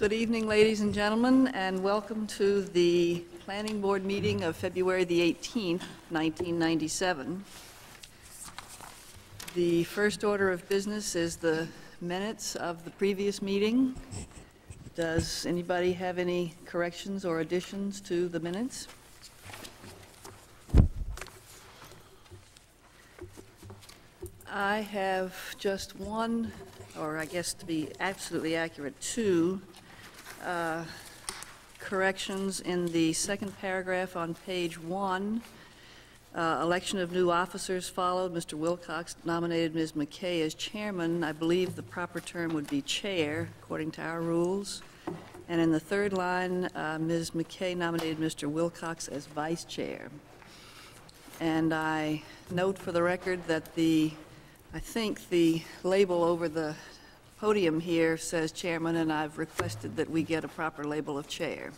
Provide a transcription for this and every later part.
Good evening, ladies and gentlemen, and welcome to the Planning Board meeting of February the 18th, 1997. The first order of business is the minutes of the previous meeting. Does anybody have any corrections or additions to the minutes? I have just one, or I guess to be absolutely accurate, two uh, corrections in the second paragraph on page one. Uh, Election of new officers followed. Mr. Wilcox nominated Ms. McKay as chairman. I believe the proper term would be chair, according to our rules. And in the third line, uh, Ms. McKay nominated Mr. Wilcox as vice chair. And I note for the record that the, I think the label over the podium here says chairman, and I've requested that we get a proper label of chair.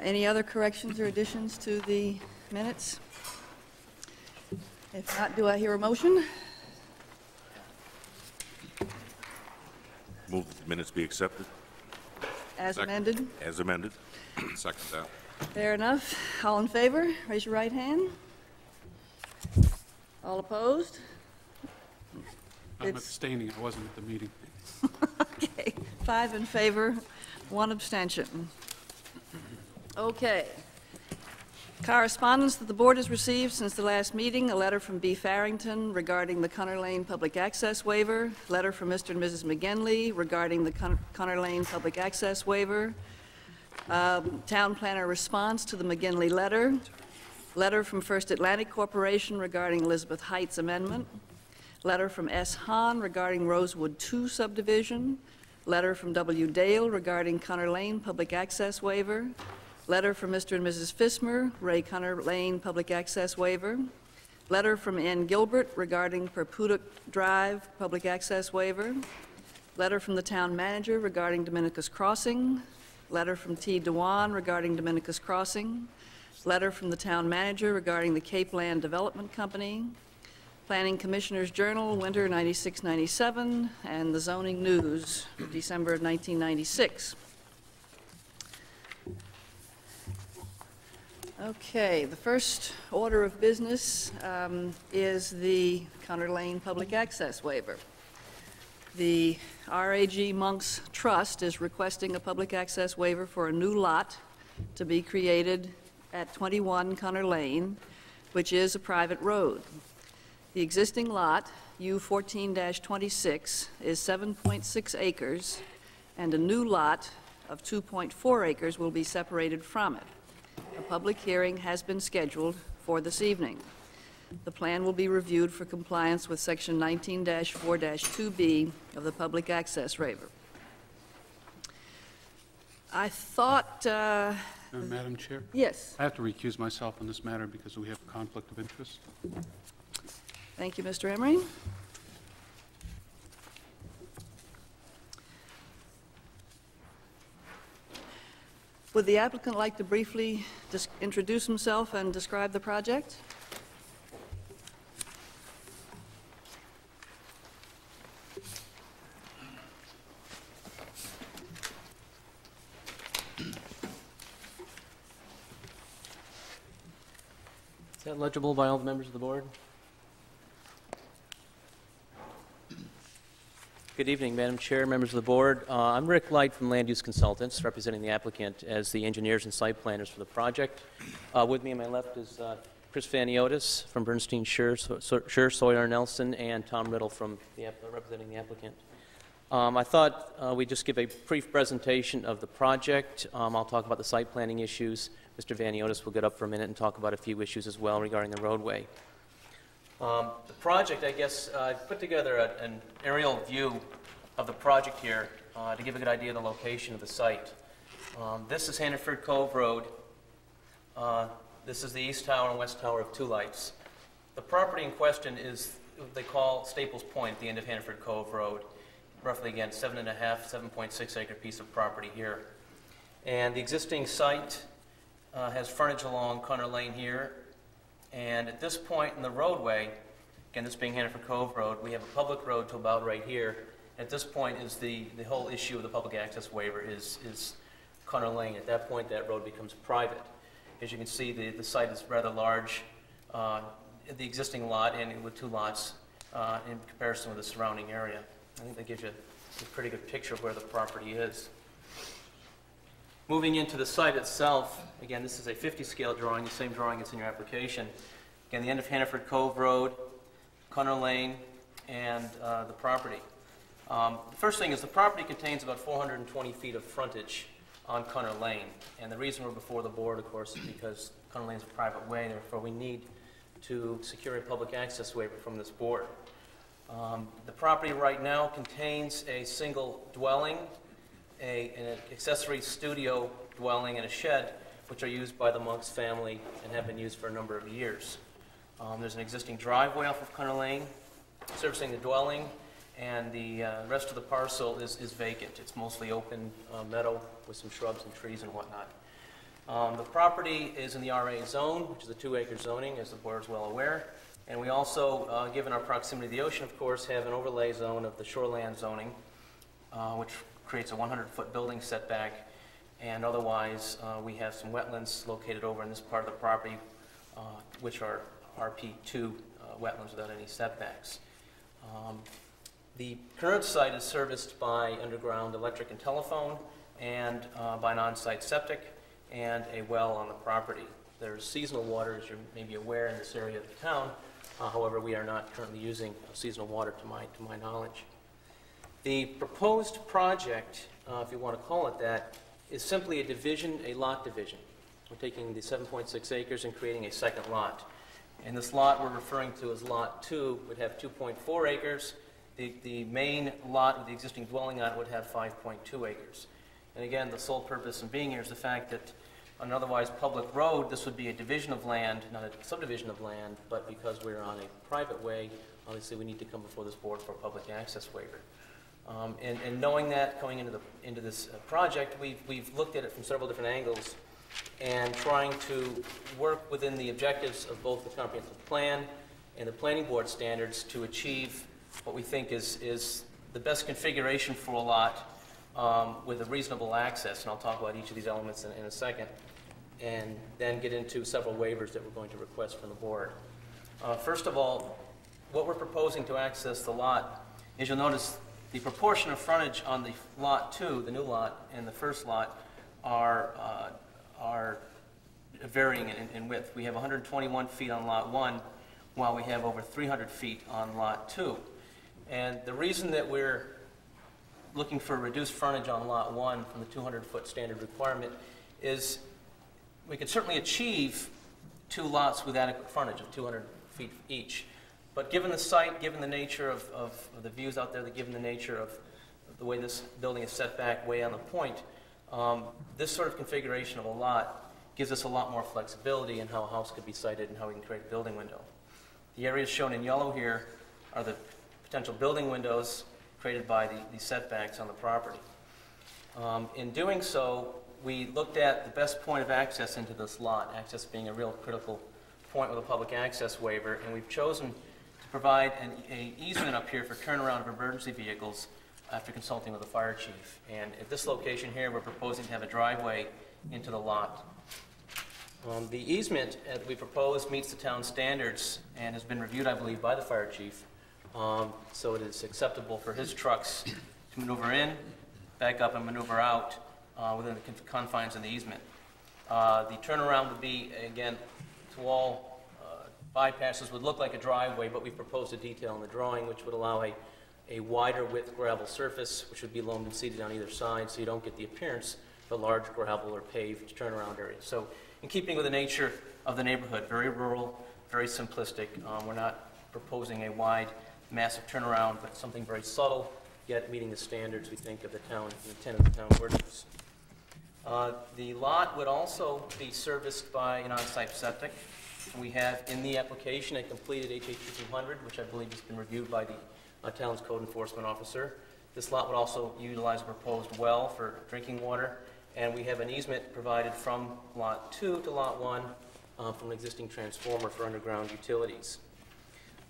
Any other corrections or additions to the minutes? If not, do I hear a motion? Move that the minutes be accepted As Second. amended? as amended. Second that. Fair enough. All in favor? Raise your right hand. All opposed? I'm It's- abstaining, I wasn't at the meeting. Okay, five in favor, one abstention. Okay. Correspondence that the board has received since the last meeting, a letter from B. Farrington regarding the Cunner Lane Public Access Waiver, letter from Mr. and Mrs. McGinley regarding the Con- Cunner Lane Public Access Waiver, um, town planner response to the McGinley letter, letter from First Atlantic Corporation regarding Elizabeth Heights Amendment, letter from S. Hahn regarding Rosewood 2 subdivision, letter from W. Dale regarding Cunner Lane Public Access Waiver, letter from Mr. and Mrs. Fismer, Ray Cunner Lane Public Access Waiver, letter from Ann Gilbert regarding Perputic Drive Public Access Waiver, letter from the town manager regarding Dominicus Crossing, letter from T. Dewan regarding Dominicus Crossing, letter from the town manager regarding the Cape Land Development Company, Planning Commissioners Journal, Winter 96-97, and the Zoning News, December of 1996. Okay, the first order of business um, is the Cunner Lane Public Access Waiver. The RAG Monks Trust is requesting a public access waiver for a new lot to be created at 21 Cunner Lane, which is a private road. The existing lot, U 14-26, is 7.6 acres, and a new lot of 2.4 acres will be separated from it. A public hearing has been scheduled for this evening. The plan will be reviewed for compliance with Section 19-4-2B of the Public Access Waiver. I thought, uh, Uh, Madam Chair, yes, I have to recuse myself on this matter because we have a conflict of interest. Thank you, Mr. Emery. Would the applicant like to briefly introduce himself and describe the project? Is that legible by all the members of the board? Good evening, Madam Chair, members of the board. Uh, I'm Rick Light from Land Use Consultants, representing the applicant as the engineers and site planners for the project. Uh, With me on my left is uh, Chris Vaniotis from Bernstein Shur, So- Shur, Sawyer Nelson, and Tom Riddle from the, representing the applicant. Um, I thought uh, we'd just give a brief presentation of the project. Um, I'll talk about the site planning issues. Mr. Vaniotis will get up for a minute and talk about a few issues as well regarding the roadway. Um, The project, I guess, uh, I've put together a- an aerial view of the project here uh, to give a good idea of the location of the site. Um, This is Hannaford Cove Road. Uh, This is the east tower and west tower of Two Lights. The property in question is what they call Staples Point, the end of Hannaford Cove Road. Roughly, again, seven and a half, 7.6 acre piece of property here. And the existing site uh, has frontage along Cunner Lane here. And at this point in the roadway, again, this being Hannaford Cove Road, we have a public road to about right here. At this point is the, the whole issue of the public access waiver is, is Cunner Lane. At that point, that road becomes private. As you can see, the, the site is rather large, uh, the existing lot and with two lots uh, in comparison with the surrounding area. I think that gives you a pretty good picture of where the property is. Moving into the site itself, again, this is a 50-scale drawing, the same drawing that's in your application. Again, the end of Hannaford Cove Road, Cunner Lane, and uh, the property. Um, The first thing is the property contains about 420 feet of frontage on Cunner Lane. And the reason we're before the board, of course, is because Cunner Lane is a private way, therefore we need to secure a public access waiver from this board. Um, The property right now contains a single dwelling, a, an accessory studio dwelling and a shed, which are used by the Monks family and have been used for a number of years. Um, There's an existing driveway off of Cunner Lane servicing the dwelling, and the uh, rest of the parcel is, is vacant. It's mostly open uh, meadow with some shrubs and trees and whatnot. Um, The property is in the RA zone, which is a two-acre zoning, as the board is well aware. And we also, uh, given our proximity to the ocean, of course, have an overlay zone of the shoreland zoning, uh, which creates a 100-foot building setback. And otherwise, uh, we have some wetlands located over in this part of the property, uh, which are RP2 uh, wetlands without any setbacks. Um, The current site is serviced by underground electric and telephone, and uh, by an on-site septic, and a well on the property. There's seasonal water, as you may be aware, in this area of the town. Uh, However, we are not currently using seasonal water to my, to my knowledge. The proposed project, uh, if you want to call it that, is simply a division, a lot division. We're taking the 7.6 acres and creating a second lot. And this lot we're referring to as Lot 2 would have 2.4 acres. The, the main lot with the existing dwelling on it would have 5.2 acres. And again, the sole purpose in being here is the fact that on an otherwise public road, this would be a division of land, not a subdivision of land, but because we're on a private way, obviously we need to come before this board for a public access waiver. Um, And, and knowing that, going into the, into this uh, project, we've, we've looked at it from several different angles and trying to work within the objectives of both the comprehensive plan and the planning board standards to achieve what we think is, is the best configuration for a lot um, with a reasonable access, and I'll talk about each of these elements in, in a second, and then get into several waivers that we're going to request from the board. Uh, First of all, what we're proposing to access the lot is you'll notice the proportion of frontage on the lot two, the new lot, and the first lot are, uh, are varying in, in width. We have 121 feet on lot one, while we have over 300 feet on lot two. And the reason that we're looking for reduced frontage on lot one from the 200-foot standard requirement is we could certainly achieve two lots with adequate frontage of 200 feet each. But given the site, given the nature of, of the views out there, given the nature of the way this building is set back way on the point, um, this sort of configuration of a lot gives us a lot more flexibility in how a house could be sited and how we can create a building window. The areas shown in yellow here are the potential building windows created by the the setbacks on the property. Um, In doing so, we looked at the best point of access into this lot, access being a real critical point with a public access waiver, and we've chosen provide an a easement up here for turnaround of emergency vehicles after consulting with the fire chief. And at this location here, we're proposing to have a driveway into the lot. Um, The easement that we propose meets the town standards and has been reviewed, I believe, by the fire chief. Um, So it is acceptable for his trucks to maneuver in, back up, and maneuver out uh, within the confines of the easement. Uh, The turnaround would be, again, to all bypasses would look like a driveway, but we've proposed a detail in the drawing which would allow a a wider width gravel surface, which would be loamed and seeded on either side, so you don't get the appearance of a large gravel or paved turnaround area. So in keeping with the nature of the neighborhood, very rural, very simplistic, um, we're not proposing a wide, massive turnaround, but something very subtle, yet meeting the standards, we think, of the town, the intent of the town ordinance. Uh, The lot would also be serviced by an on-site septic. We have in the application a completed HHE 200, which I believe has been reviewed by the uh, town's code enforcement officer. This lot would also utilize a proposed well for drinking water, and we have an easement provided from Lot 2 to Lot 1 uh, from an existing transformer for underground utilities.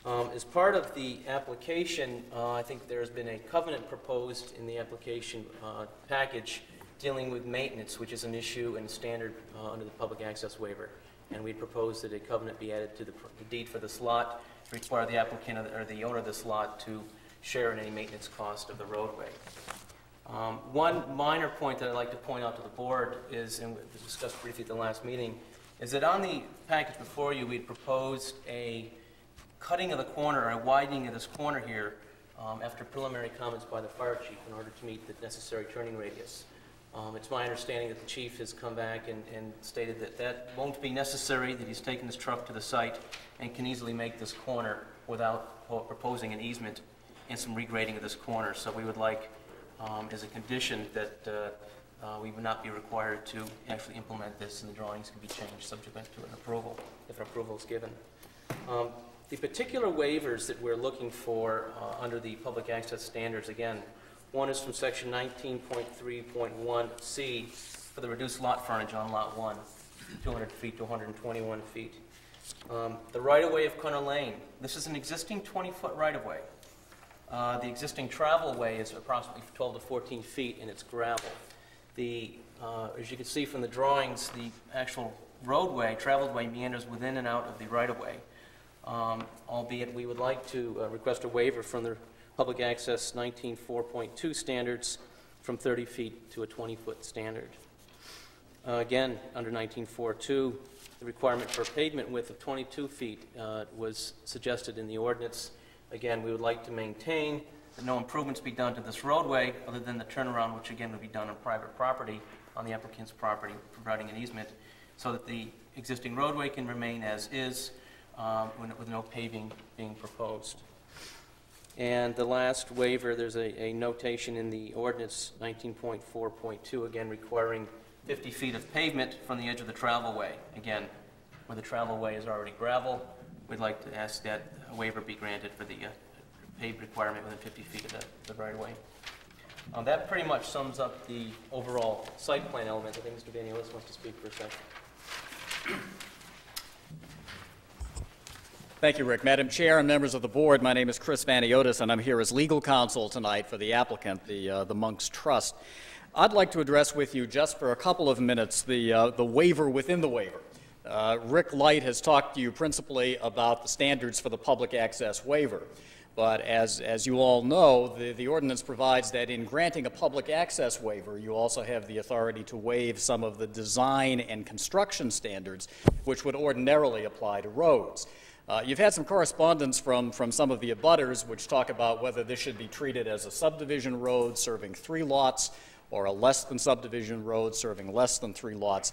Um, As part of the application, uh, I think there's been a covenant proposed in the application uh, package dealing with maintenance, which is an issue and standard uh, under the public access waiver. And we propose that a covenant be added to the the deed for this lot, to require the applicant or the- owner of this lot to share in any maintenance cost of the roadway. Um, One minor point that I'd like to point out to the board is, and we discussed briefly at the last meeting, is that on the package before you, we'd proposed a cutting of the corner, a widening of this corner here, um, after preliminary comments by the fire chief in order to meet the necessary turning radius. Um, It's my understanding that the chief has come back and and stated that that won't be necessary, that he's taken his truck to the site and can easily make this corner without proposing an easement and some regrading of this corner. So we would like, um, as a condition, that uh, uh, we would not be required to actually implement this, and the drawings can be changed subject to an approval, if an approval is given. Um, The particular waivers that we're looking for uh, under the public access standards, again, one is from section 19.3.1C for the reduced lot frontage on Lot 1, 200 feet to 121 feet. Um, The right-of-way of Cunner Lane, this is an existing 20-foot right-of-way. Uh, The existing travel way is approximately 12 to 14 feet, and it's gravel. The, uh, as you can see from the drawings, the actual roadway, traveled way meanders within and out of the right-of-way, Um, albeit we would like to uh, request a waiver from the Public Access 19.4.2 standards from 30 feet to a 20-foot standard. Uh, Again, under 19.4.2, the requirement for pavement width of 22 feet uh, was suggested in the ordinance. Again, we would like to maintain that no improvements be done to this roadway other than the turnaround, which again would be done on private property, on the applicant's property, providing an easement, so that the existing roadway can remain as is, um, with no paving being proposed. And the last waiver, there's a a notation in the ordinance 19.4.2, again requiring 50 feet of pavement from the edge of the travelway. Again, where the travelway is already gravel, we'd like to ask that a waiver be granted for the uh, paved requirement within 50 feet of the the right-of-way. Um, That pretty much sums up the overall site plan element. I think Mr. Vaniotis wants to speak for a second. Thank you, Rick. Madam Chair and members of the board, my name is Chris Vaniotis, and I'm here as legal counsel tonight for the applicant, the, uh, the Monks Trust. I'd like to address with you just for a couple of minutes the, uh, the waiver within the waiver. Uh, Rick Light has talked to you principally about the standards for the public access waiver. But as, as you all know, the, the ordinance provides that in granting a public access waiver, you also have the authority to waive some of the design and construction standards which would ordinarily apply to roads. Uh, you've had some correspondence from, from some of the abutters which talk about whether this should be treated as a subdivision road serving three lots or a less than subdivision road serving less than three lots.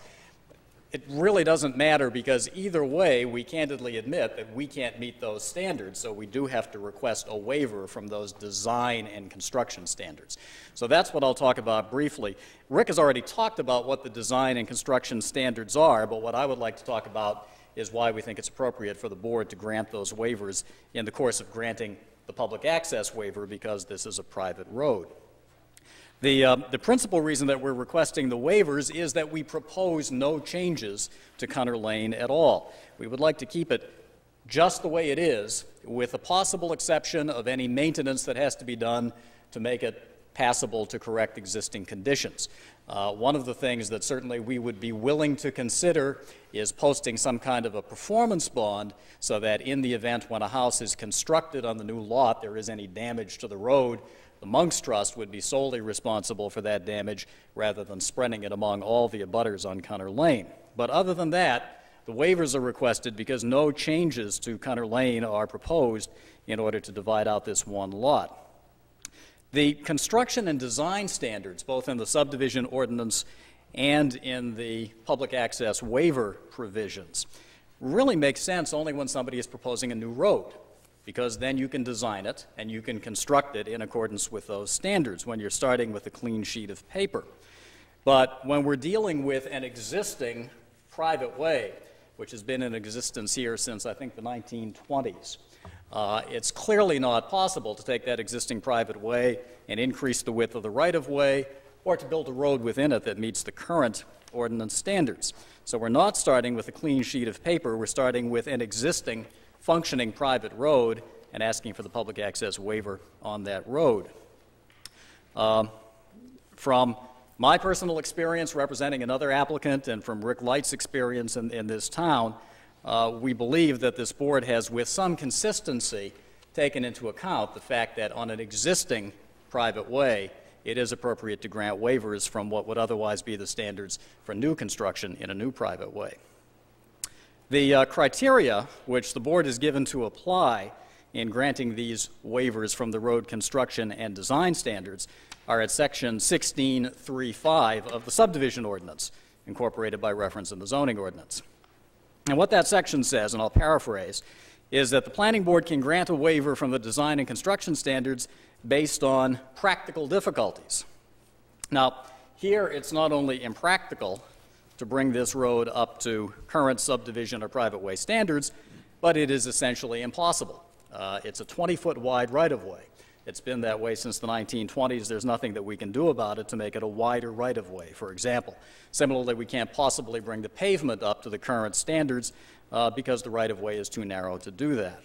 It really doesn't matter because either way, we candidly admit that we can't meet those standards, so we do have to request a waiver from those design and construction standards. So that's what I'll talk about briefly. Rick has already talked about what the design and construction standards are, but what I would like to talk about is why we think it's appropriate for the board to grant those waivers in the course of granting the public access waiver because this is a private road. The, uh, the principal reason that we're requesting the waivers is that we propose no changes to Cunner Lane at all. We would like to keep it just the way it is, with a possible exception of any maintenance that has to be done to make it passable to correct existing conditions. Uh, one of the things that certainly we would be willing to consider is posting some kind of a performance bond so that in the event when a house is constructed on the new lot there is any damage to the road, the Monks Trust would be solely responsible for that damage rather than spreading it among all the abutters on Cunner Lane. But other than that, the waivers are requested because no changes to Cunner Lane are proposed in order to divide out this one lot. The construction and design standards, both in the subdivision ordinance and in the public access waiver provisions, really make sense only when somebody is proposing a new road, because then you can design it and you can construct it in accordance with those standards when you're starting with a clean sheet of paper. But when we're dealing with an existing private way, which has been in existence here since I think the 1920s, uh, it's clearly not possible to take that existing private way and increase the width of the right of way or to build a road within it that meets the current ordinance standards. So we're not starting with a clean sheet of paper, we're starting with an existing functioning private road and asking for the public access waiver on that road. Um, from my personal experience representing another applicant and from Rick Light's experience in, in this town, uh, we believe that this board has, with some consistency, taken into account the fact that on an existing private way, it is appropriate to grant waivers from what would otherwise be the standards for new construction in a new private way. The uh, criteria which the board is given to apply in granting these waivers from the road construction and design standards are at section 16.3.5 of the subdivision ordinance, incorporated by reference in the zoning ordinance. And what that section says, and I'll paraphrase, is that the planning board can grant a waiver from the design and construction standards based on practical difficulties. Now, here it's not only impractical to bring this road up to current subdivision or private way standards, but it is essentially impossible. Uh, it's a 20 foot wide right of way. It's been that way since the 1920s. There's nothing that we can do about it to make it a wider right of way, for example. Similarly, we can't possibly bring the pavement up to the current standards uh, because the right of way is too narrow to do that.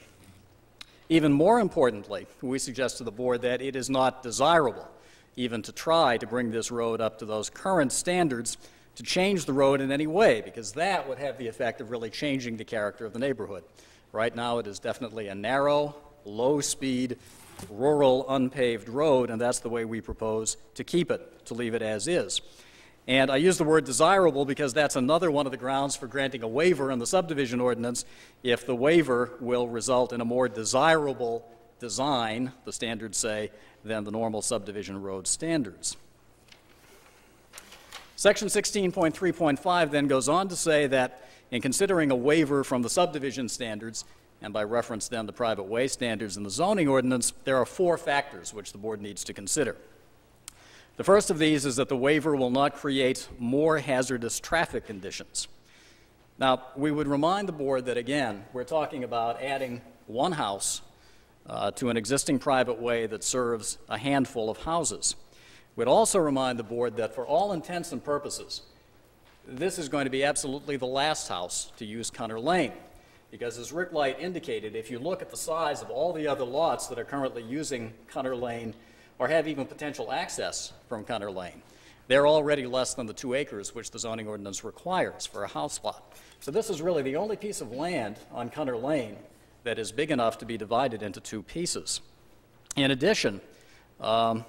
Even more importantly, we suggest to the board that it is not desirable even to try to bring this road up to those current standards to change the road in any way, because that would have the effect of really changing the character of the neighborhood. Right now, it is definitely a narrow, low speed, rural, unpaved road, and that's the way we propose to keep it, to leave it as is. And I use the word desirable because that's another one of the grounds for granting a waiver in the subdivision ordinance if the waiver will result in a more desirable design, the standards say, than the normal subdivision road standards. Section 16.3.5 then goes on to say that in considering a waiver from the subdivision standards, and by reference then the private way standards in the zoning ordinance, there are four factors which the board needs to consider. The first of these is that the waiver will not create more hazardous traffic conditions. Now, we would remind the board that again, we're talking about adding one house uh, to an existing private way that serves a handful of houses. We'd also remind the board that for all intents and purposes, this is going to be absolutely the last house to use Cunner Lane. Because as Rick Light indicated, if you look at the size of all the other lots that are currently using Cunner Lane or have even potential access from Cunner Lane, they're already less than the two acres which the zoning ordinance requires for a house lot. So this is really the only piece of land on Cunner Lane that is big enough to be divided into two pieces. In addition, um,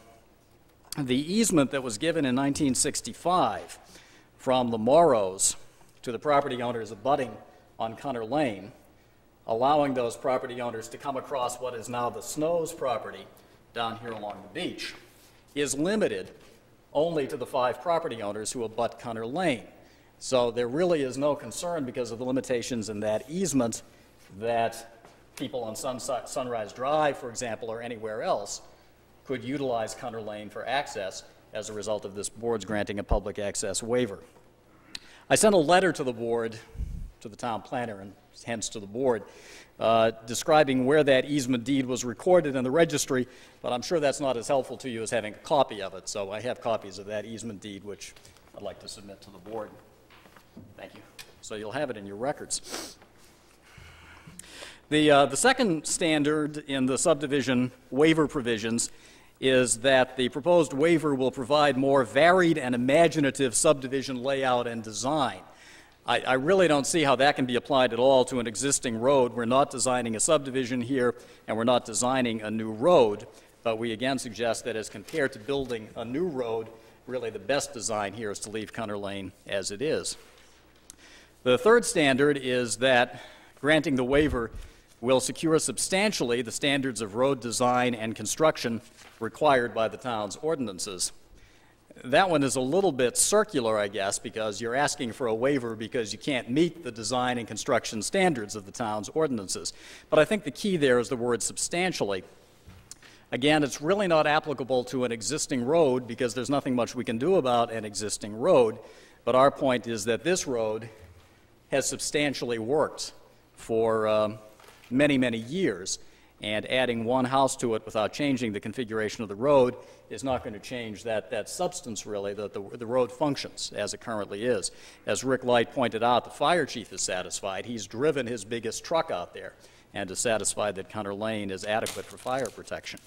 the easement that was given in 1965 from the Morrows to the property owners abutting on Cunner Lane, allowing those property owners to come across what is now the Snows property down here along the beach, is limited only to the five property owners who abut Cunner Lane. So there really is no concern because of the limitations in that easement that people on Sunrise Drive, for example, or anywhere else could utilize Cunner Lane for access as a result of this board's granting a public access waiver. I sent a letter to the board to the town planner and hence to the board, uh, describing where that easement deed was recorded in the registry, but I'm sure that's not as helpful to you as having a copy of it. So I have copies of that easement deed, which I'd like to submit to the board. Thank you. So you'll have it in your records. The, uh, the second standard in the subdivision waiver provisions is that the proposed waiver will provide more varied and imaginative subdivision layout and design. I, I, really don't see how that can be applied at all to an existing road. We're not designing a subdivision here, and we're not designing a new road, but we again suggest that as compared to building a new road, really the best design here is to leave Cunner Lane as it is. The third standard is that granting the waiver will secure substantially the standards of road design and construction required by the town's ordinances. That one is a little bit circular, I guess, because you're asking for a waiver because you can't meet the design and construction standards of the town's ordinances. But I think the key there is the word substantially. Again, it's really not applicable to an existing road because there's nothing much we can do about an existing road. But our point is that this road has substantially worked for um, many, many years. And adding one house to it without changing the configuration of the road is not going to change that, that substance, really, that the, the road functions as it currently is. As Rick Light pointed out, the fire chief is satisfied. He's driven his biggest truck out there and is satisfied that Cunner Lane is adequate for fire protection.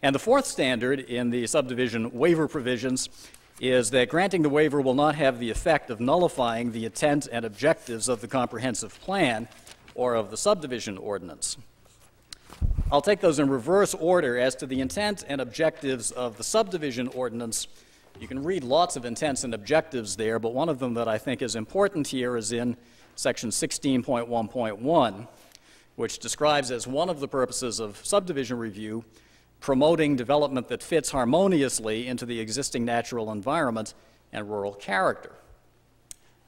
And the fourth standard in the subdivision waiver provisions is that granting the waiver will not have the effect of nullifying the intent and objectives of the comprehensive plan or of the subdivision ordinance. I'll take those in reverse order as to the intent and objectives of the subdivision ordinance. You can read lots of intents and objectives there, but one of them that I think is important here is in section 16.1.1, which describes as one of the purposes of subdivision review promoting development that fits harmoniously into the existing natural environment and rural character.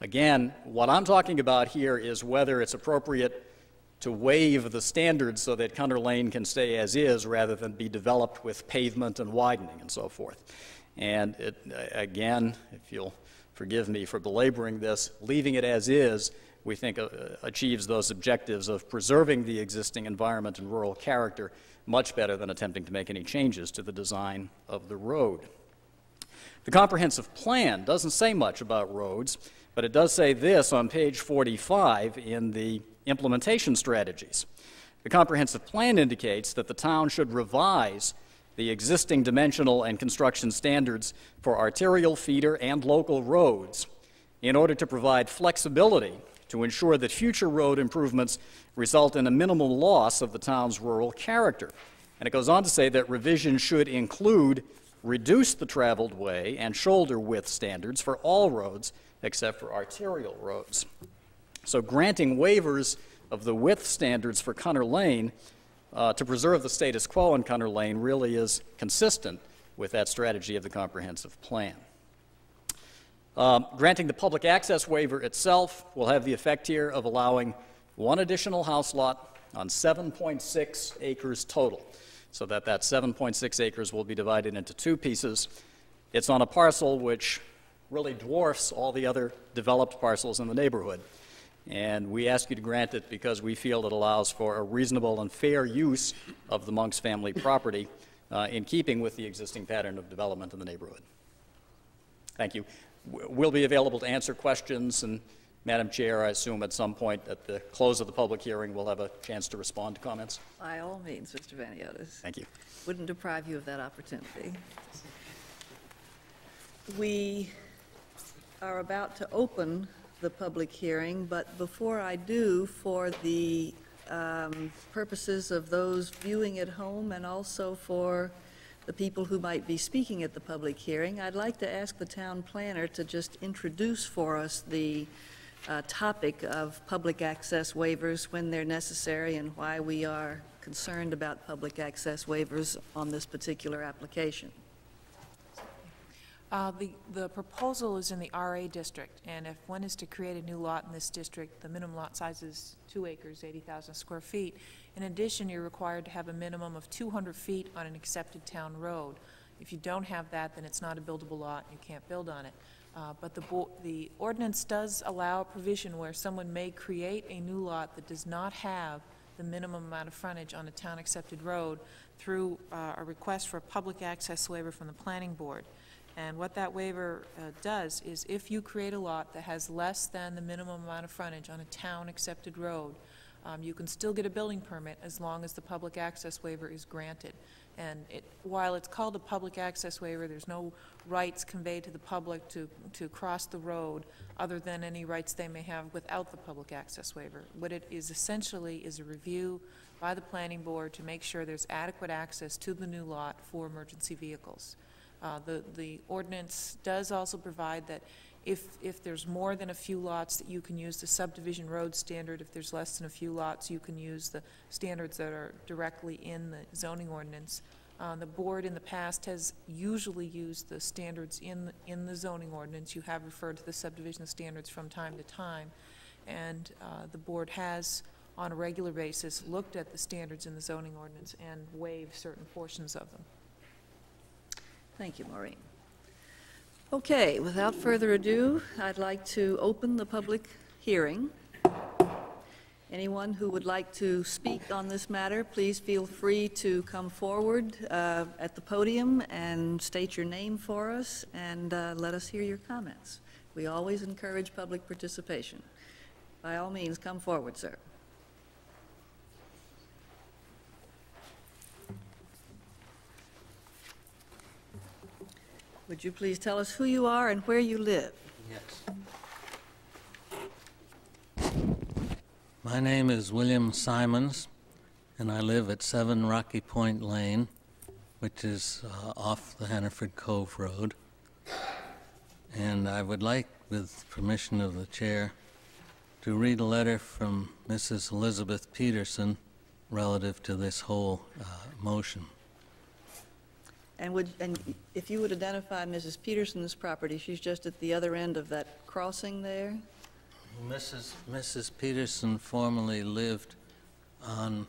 Again, what I'm talking about here is whether it's appropriate to waive the standards so that Cunner Lane can stay as is rather than be developed with pavement and widening and so forth. And it, again, if you'll forgive me for belaboring this, leaving it as is, we think uh, achieves those objectives of preserving the existing environment and rural character much better than attempting to make any changes to the design of the road. The comprehensive plan doesn't say much about roads, but it does say this on page 45 in the implementation strategies. The comprehensive plan indicates that the town should revise the existing dimensional and construction standards for arterial feeder and local roads in order to provide flexibility to ensure that future road improvements result in a minimal loss of the town's rural character. And it goes on to say that revision should include reduce the traveled way and shoulder width standards for all roads except for arterial roads. So granting waivers of the width standards for Cunner Lane uh, to preserve the status quo in Cunner Lane really is consistent with that strategy of the comprehensive plan. Um, granting the public access waiver itself will have the effect here of allowing one additional house lot on 7.6 acres total, so that that 7.6 acres will be divided into two pieces. It's on a parcel which really dwarfs all the other developed parcels in the neighborhood. And we ask you to grant it because we feel it allows for a reasonable and fair use of the Monks family property uh, in keeping with the existing pattern of development in the neighborhood. Thank you We'll be available to answer questions, and Madam Chair, I assume at some point at the close of the public hearing, we'll have a chance to respond to comments. By all means, Mr. Vaniotis. Thank you. Wouldn't deprive you of that opportunity. We are about to open the public hearing, but before I do, for the um, purposes of those viewing at home and also for the people who might be speaking at the public hearing, I'd like to ask the town planner to just introduce for us the uh, topic of public access waivers when they're necessary and why we are concerned about public access waivers on this particular application. Uh, The, the proposal is in the RA district, and if one is to create a new lot in this district, the minimum lot size is two acres, 80,000 square feet. In addition, you're required to have a minimum of 200 feet on an accepted town road. If you don't have that, then it's not a buildable lot, and you can't build on it. Uh, But the, the ordinance does allow a provision where someone may create a new lot that does not have the minimum amount of frontage on a town-accepted road through uh, a request for a public access waiver from the planning board. And what that waiver uh, does is if you create a lot that has less than the minimum amount of frontage on a town-accepted road, um, you can still get a building permit as long as the public access waiver is granted. And it, while it's called a public access waiver, there's no rights conveyed to the public to, to cross the road other than any rights they may have without the public access waiver. What it is essentially is a review by the planning board to make sure there's adequate access to the new lot for emergency vehicles. Uh, The, the ordinance does also provide that if, if there's more than a few lots, that you can use the subdivision road standard. If there's less than a few lots, you can use the standards that are directly in the zoning ordinance. Uh, The board in the past has usually used the standards in, in the zoning ordinance. You have referred to the subdivision standards from time to time. And uh, the board has, on a regular basis, looked at the standards in the zoning ordinance and waived certain portions of them. Thank you, Maureen. Okay, without further ado, I'd like to open the public hearing. Anyone who would like to speak on this matter, please feel free to come forward uh, at the podium and state your name for us, and uh, let us hear your comments. We always encourage public participation. By all means, come forward, sir. Would you please tell us who you are and where you live? Yes. My name is William Simons, and I live at 7 Rocky Point Lane, which is uh, off the Hannaford Cove Road. And I would like, with permission of the chair, to read a letter from Mrs. Elizabeth Peterson relative to this whole uh, motion. And would, and if you would identify Mrs. Peterson's property, she's just at the other end of that crossing there? Mrs. Mrs. Peterson formerly lived on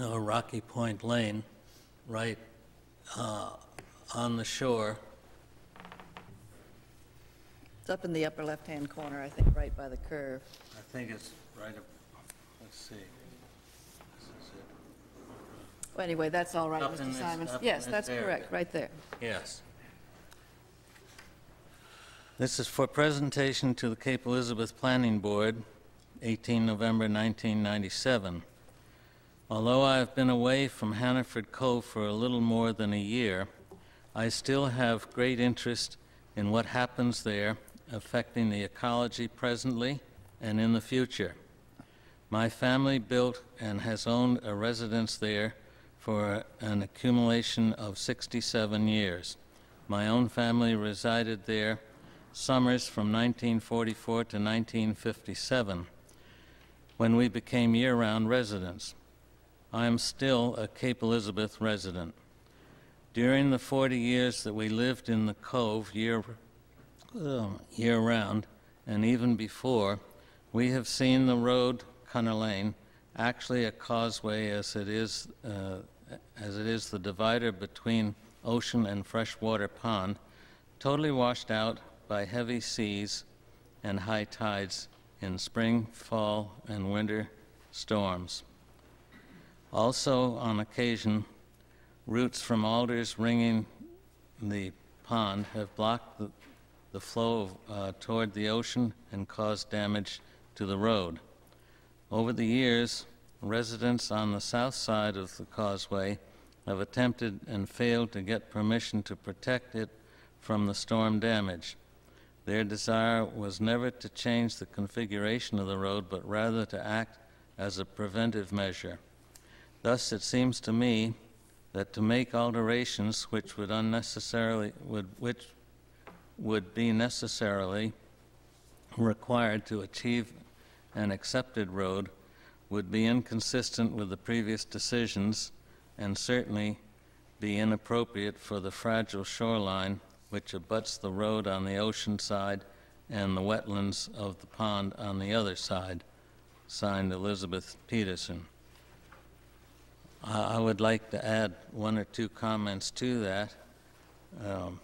uh, Rocky Point Lane, right uh, on the shore. It's up in the upper left-hand corner, I think, right by the curve. I think it's right up, let's see. This is it. Well, anyway, that's all right, Up in Mr. this- Simons. up in Yes, this that's area. correct, right there. Yes. This is for presentation to the Cape Elizabeth Planning Board, 18 November 1997. Although I have been away from Hannaford Cove for a little more than a year, I still have great interest in what happens there affecting the ecology presently and in the future. My family built and has owned a residence there for an accumulation of 67 years. My own family resided there summers from 1944 to 1957, when we became year-round residents. I am still a Cape Elizabeth resident. During the 40 years that we lived in the Cove year, uh, year-round, and even before, we have seen the road, Cunner Lane, actually a causeway as it is, uh, as it is the divider between ocean and freshwater pond, totally washed out by heavy seas and high tides in spring, fall, and winter storms. Also, on occasion, roots from alders ringing the pond have blocked the, the flow of, uh, toward the ocean and caused damage to the road. Over the years, residents on the south side of the causeway have attempted and failed to get permission to protect it from the storm damage. Their desire was never to change the configuration of the road, but rather to act as a preventive measure. Thus, it seems to me that to make alterations which would unnecessarily would which would be necessarily required to achieve an accepted road would be inconsistent with the previous decisions and certainly be inappropriate for the fragile shoreline which abuts the road on the ocean side and the wetlands of the pond on the other side. Signed Elizabeth Peterson. I would like to add one or two comments to that. Um,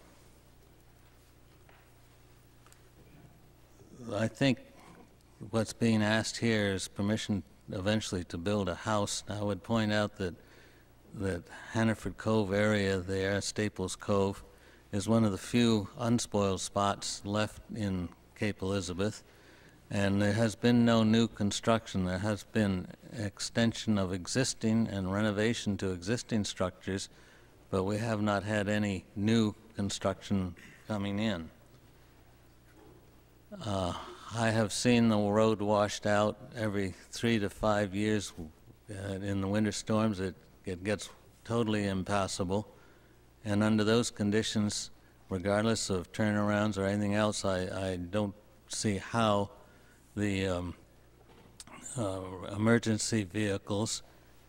I think what's being asked here is permission eventually to build a house. Now, I would point out that that Hannaford Cove area there, Staples Cove, is one of the few unspoiled spots left in Cape Elizabeth. And there has been no new construction. There has been extension of existing and renovation to existing structures, but we have not had any new construction coming in. Uh, I have seen the road washed out every three to five years. Uh, in the winter storms, it, it gets totally impassable. And under those conditions, regardless of turnarounds or anything else, I, I don't see how the um, uh, emergency vehicles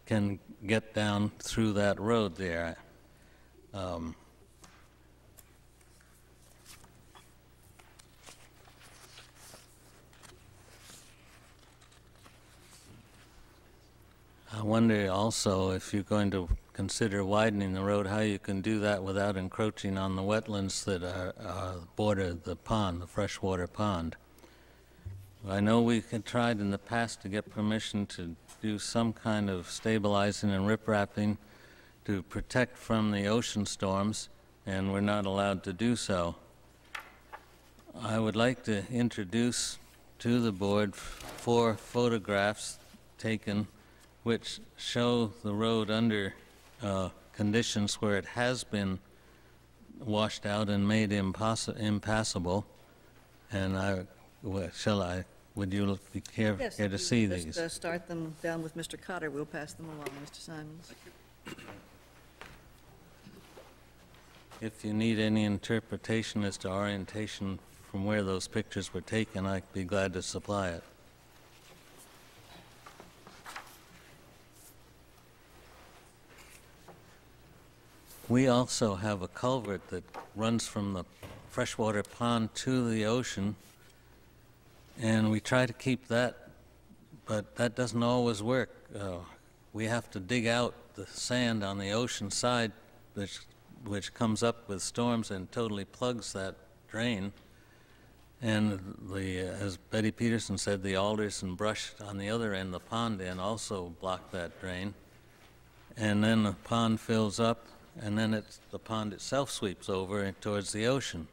can get down through that road there. Um, I wonder also if you're going to consider widening the road, how you can do that without encroaching on the wetlands that are, border the pond, the freshwater pond. I know we had tried in the past to get permission to do some kind of stabilizing and riprapping to protect from the ocean storms, and we're not allowed to do so. I would like to introduce to the board four photographs taken which show the road under uh, conditions where it has been washed out and made impossi- impassable. And I, well, shall I, would you care Yes, care to see just, these? uh, Start them down with Mr. Cotter, we'll pass them along, Mr. Simons. If you need any interpretation as to orientation from where those pictures were taken, I'd be glad to supply it. We also have a culvert that runs from the freshwater pond to the ocean, and we try to keep that, but that doesn't always work. Uh, We have to dig out the sand on the ocean side, which, which comes up with storms and totally plugs that drain. And the, as Betty Peterson said, the alders and brush on the other end, the pond end, also block that drain. And then the pond fills up, and then it's, the pond itself sweeps over towards the ocean.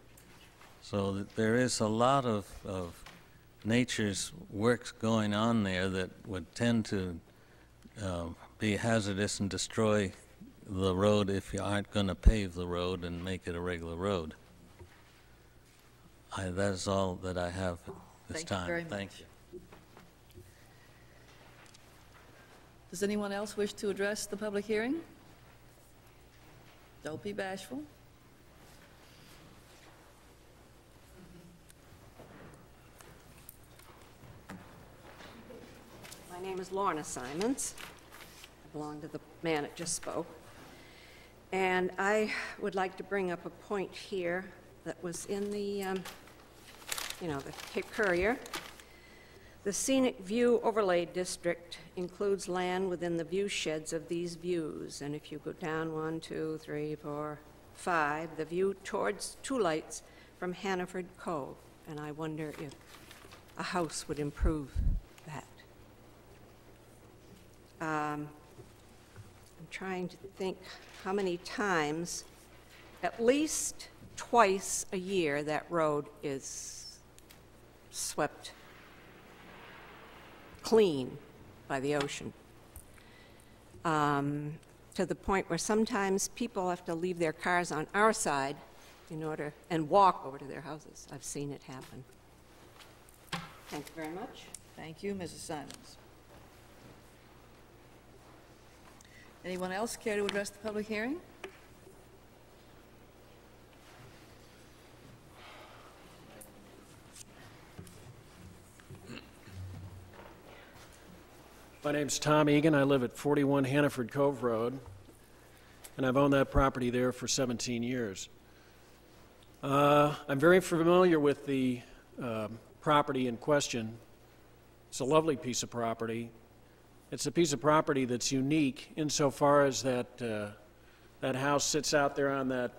So there is a lot of, of nature's works going on there that would tend to uh, be hazardous and destroy the road if you aren't going to pave the road and make it a regular road. I, that is all that I have this Thank you time. very Thank much. you. Does anyone else wish to address the public hearing? Don't be bashful. My name is Lorna Simons. I belong to the man that just spoke. And I would like to bring up a point here that was in the, um, you know, the Cape Courier. The Scenic View Overlay District includes land within the view sheds of these views. And if you go down one, two, three, four, five, the view towards Two Lights from Hannaford Cove. And I wonder if a house would improve that. Um, I'm trying to think how many times, at least twice a year, that road is swept clean by the ocean. Um, To the point where sometimes people have to leave their cars on our side in order, and walk over to their houses. I've seen it happen. Thank you very much. Thank you, Mrs. Simons. Anyone else care to address the public hearing? My name's Tom Egan. I live at 41 Hannaford Cove Road, and I've owned that property there for 17 years. Uh, I'm very familiar with the um, property in question. It's a lovely piece of property. It's a piece of property that's unique insofar as that uh, that house sits out there on that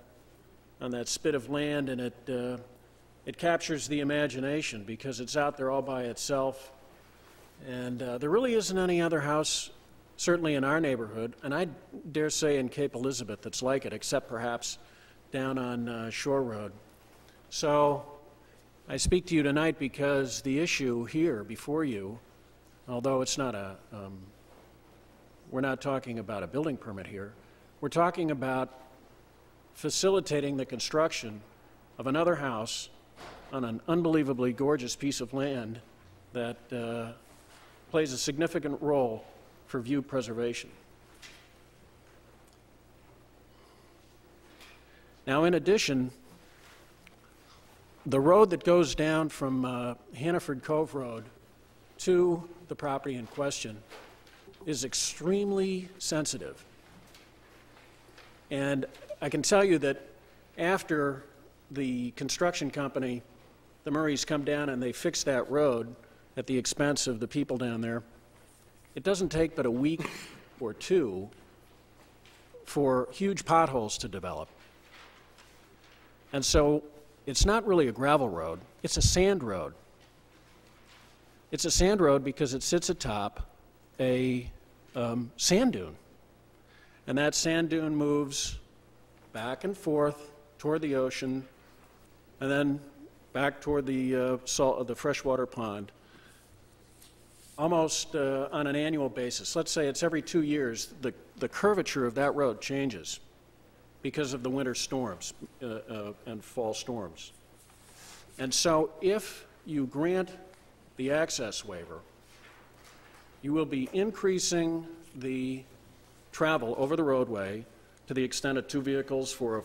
on that spit of land, and it uh, it captures the imagination because it's out there all by itself. And uh, there really isn't any other house, certainly in our neighborhood, and I dare say in Cape Elizabeth that's like it, except perhaps down on uh, Shore Road. So I speak to you tonight because the issue here before you, although it's not a, um, we're not talking about a building permit here, we're talking about facilitating the construction of another house on an unbelievably gorgeous piece of land that uh, plays a significant role for view preservation. Now, in addition, the road that goes down from uh, Hannaford Cove Road to the property in question is extremely sensitive. And I can tell you that after the construction company, the Murrays, come down and they fix that road at the expense of the people down there, it doesn't take but a week or two for huge potholes to develop. And so it's not really a gravel road, it's a sand road. It's a sand road because it sits atop a um, sand dune. And that sand dune moves back and forth toward the ocean and then back toward the uh, salt, the freshwater pond almost uh, on an annual basis. Let's say it's every two years, the, the curvature of that road changes because of the winter storms uh, uh, and fall storms. And so if you grant the access waiver, you will be increasing the travel over the roadway to the extent of two vehicles for a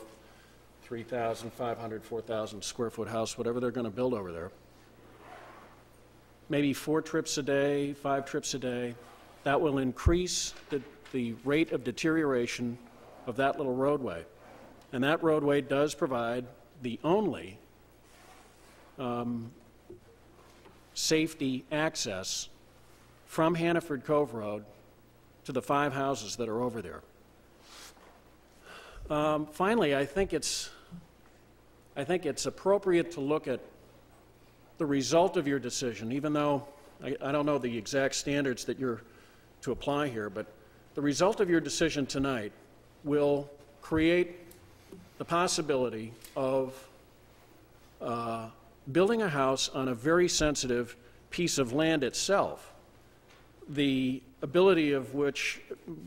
3,500, 4,000 square foot house, whatever they're going to build over there. Maybe four trips a day, five trips a day. That will increase the, the rate of deterioration of that little roadway. And that roadway does provide the only um, safety access from Hannaford Cove Road to the five houses that are over there. Um, finally, I think it's I think it's appropriate to look at the result of your decision, even though I, I don't know the exact standards that you're to apply here, but the result of your decision tonight will create the possibility of uh, building a house on a very sensitive piece of land itself, the ability of which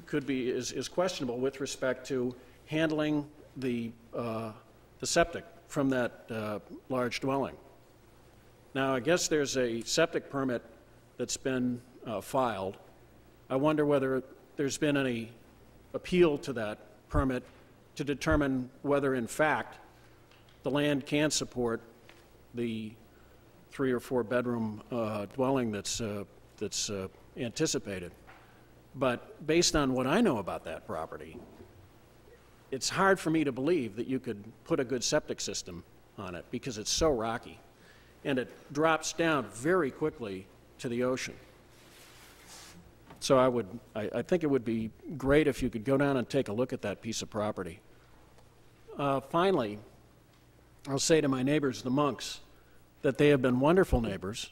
could be is, is questionable with respect to handling the, uh, the septic from that uh, large dwelling. Now, I guess there's a septic permit that's been uh, filed. I wonder whether there's been any appeal to that permit to determine whether, in fact, the land can support the three or four bedroom uh, dwelling that's, uh, that's uh, anticipated. But based on what I know about that property, it's hard for me to believe that you could put a good septic system on it because it's so rocky. And it drops down very quickly to the ocean. So I would, I, I think it would be great if you could go down and take a look at that piece of property. Uh, finally, I'll say to my neighbors, the monks, that they have been wonderful neighbors.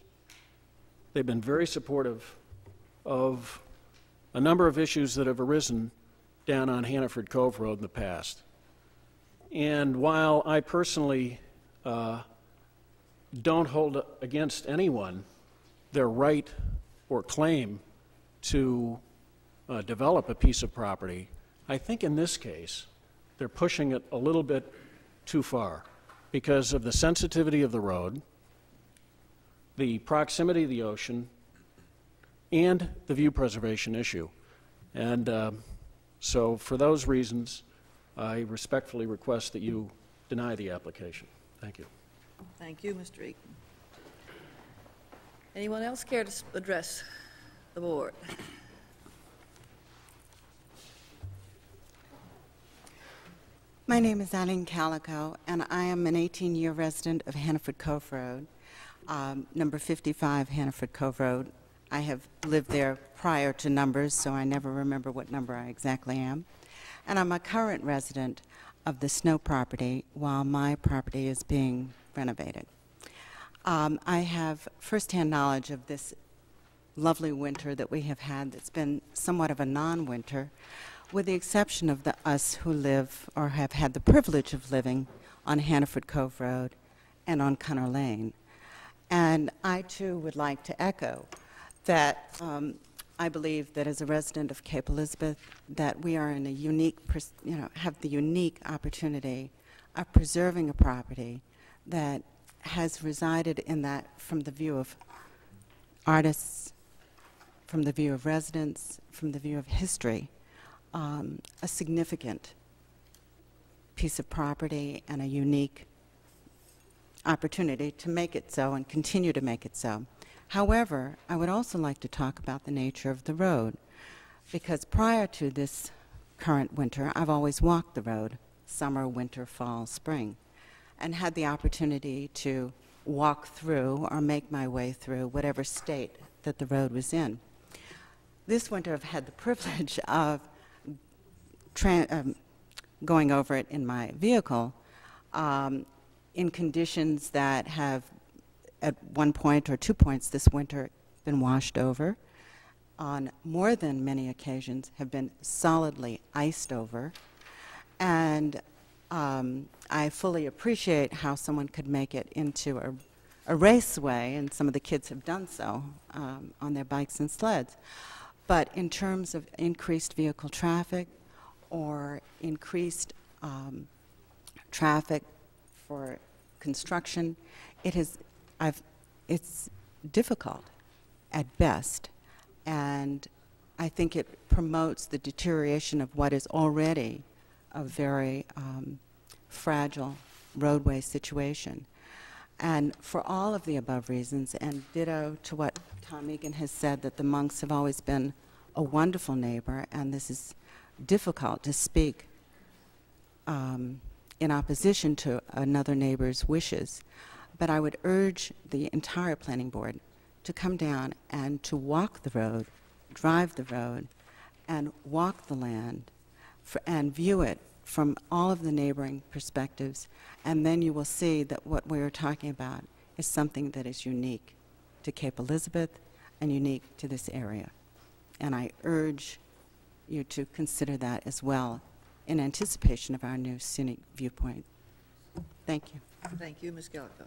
They've been very supportive of a number of issues that have arisen down on Hannaford Cove Road in the past. And while I personally uh, don't hold against anyone their right or claim to uh, develop a piece of property, I think in this case they're pushing it a little bit too far because of the sensitivity of the road, the proximity of the ocean, and the view preservation issue. And uh, so, for those reasons, I respectfully request that you deny the application. Thank you. Thank you, Mr. Eaton. Anyone else care to address the board? My name is Eileen Calico, and I am an 18-year resident of Hannaford Cove Road, um, number 55 Hannaford Cove Road. I have lived there prior to numbers, so I never remember what number I exactly am. And I'm a current resident of the Snow property while my property is being renovated. Um, I have firsthand knowledge of this lovely winter that we have had that's been somewhat of a non-winter, with the exception of the us who live or have had the privilege of living on Hannaford Cove Road and on Cunner Lane. And I too would like to echo that um, I believe that as a resident of Cape Elizabeth, that we are in a unique, you know, have the unique opportunity of preserving a property that has resided in that from the view of artists, from the view of residents, from the view of history, um, a significant piece of property and a unique opportunity to make it so and continue to make it so. However, I would also like to talk about the nature of the road, because prior to this current winter, I've always walked the road summer, winter, fall, spring, and had the opportunity to walk through or make my way through whatever state that the road was in. This winter, I've had the privilege of um, going over it in my vehicle um, in conditions that have, at one point or two points this winter, been washed over, on more than many occasions have been solidly iced over, and um, I fully appreciate how someone could make it into a, a raceway, and some of the kids have done so um, on their bikes and sleds. But in terms of increased vehicle traffic or increased um, traffic for construction, it has, I've, it's difficult at best, and I think it promotes the deterioration of what is already a very um, fragile roadway situation. And for all of the above reasons, and ditto to what Tom Egan has said, that the monks have always been a wonderful neighbor, and this is difficult to speak um, in opposition to another neighbor's wishes. But I would urge the entire planning board to come down and to walk the road, drive the road, and walk the land for, and view it from all of the neighboring perspectives, and then you will see that what we are talking about is something that is unique to Cape Elizabeth and unique to this area. And I urge you to consider that as well in anticipation of our new scenic viewpoint. Thank you. Thank you, Ms. Gallico.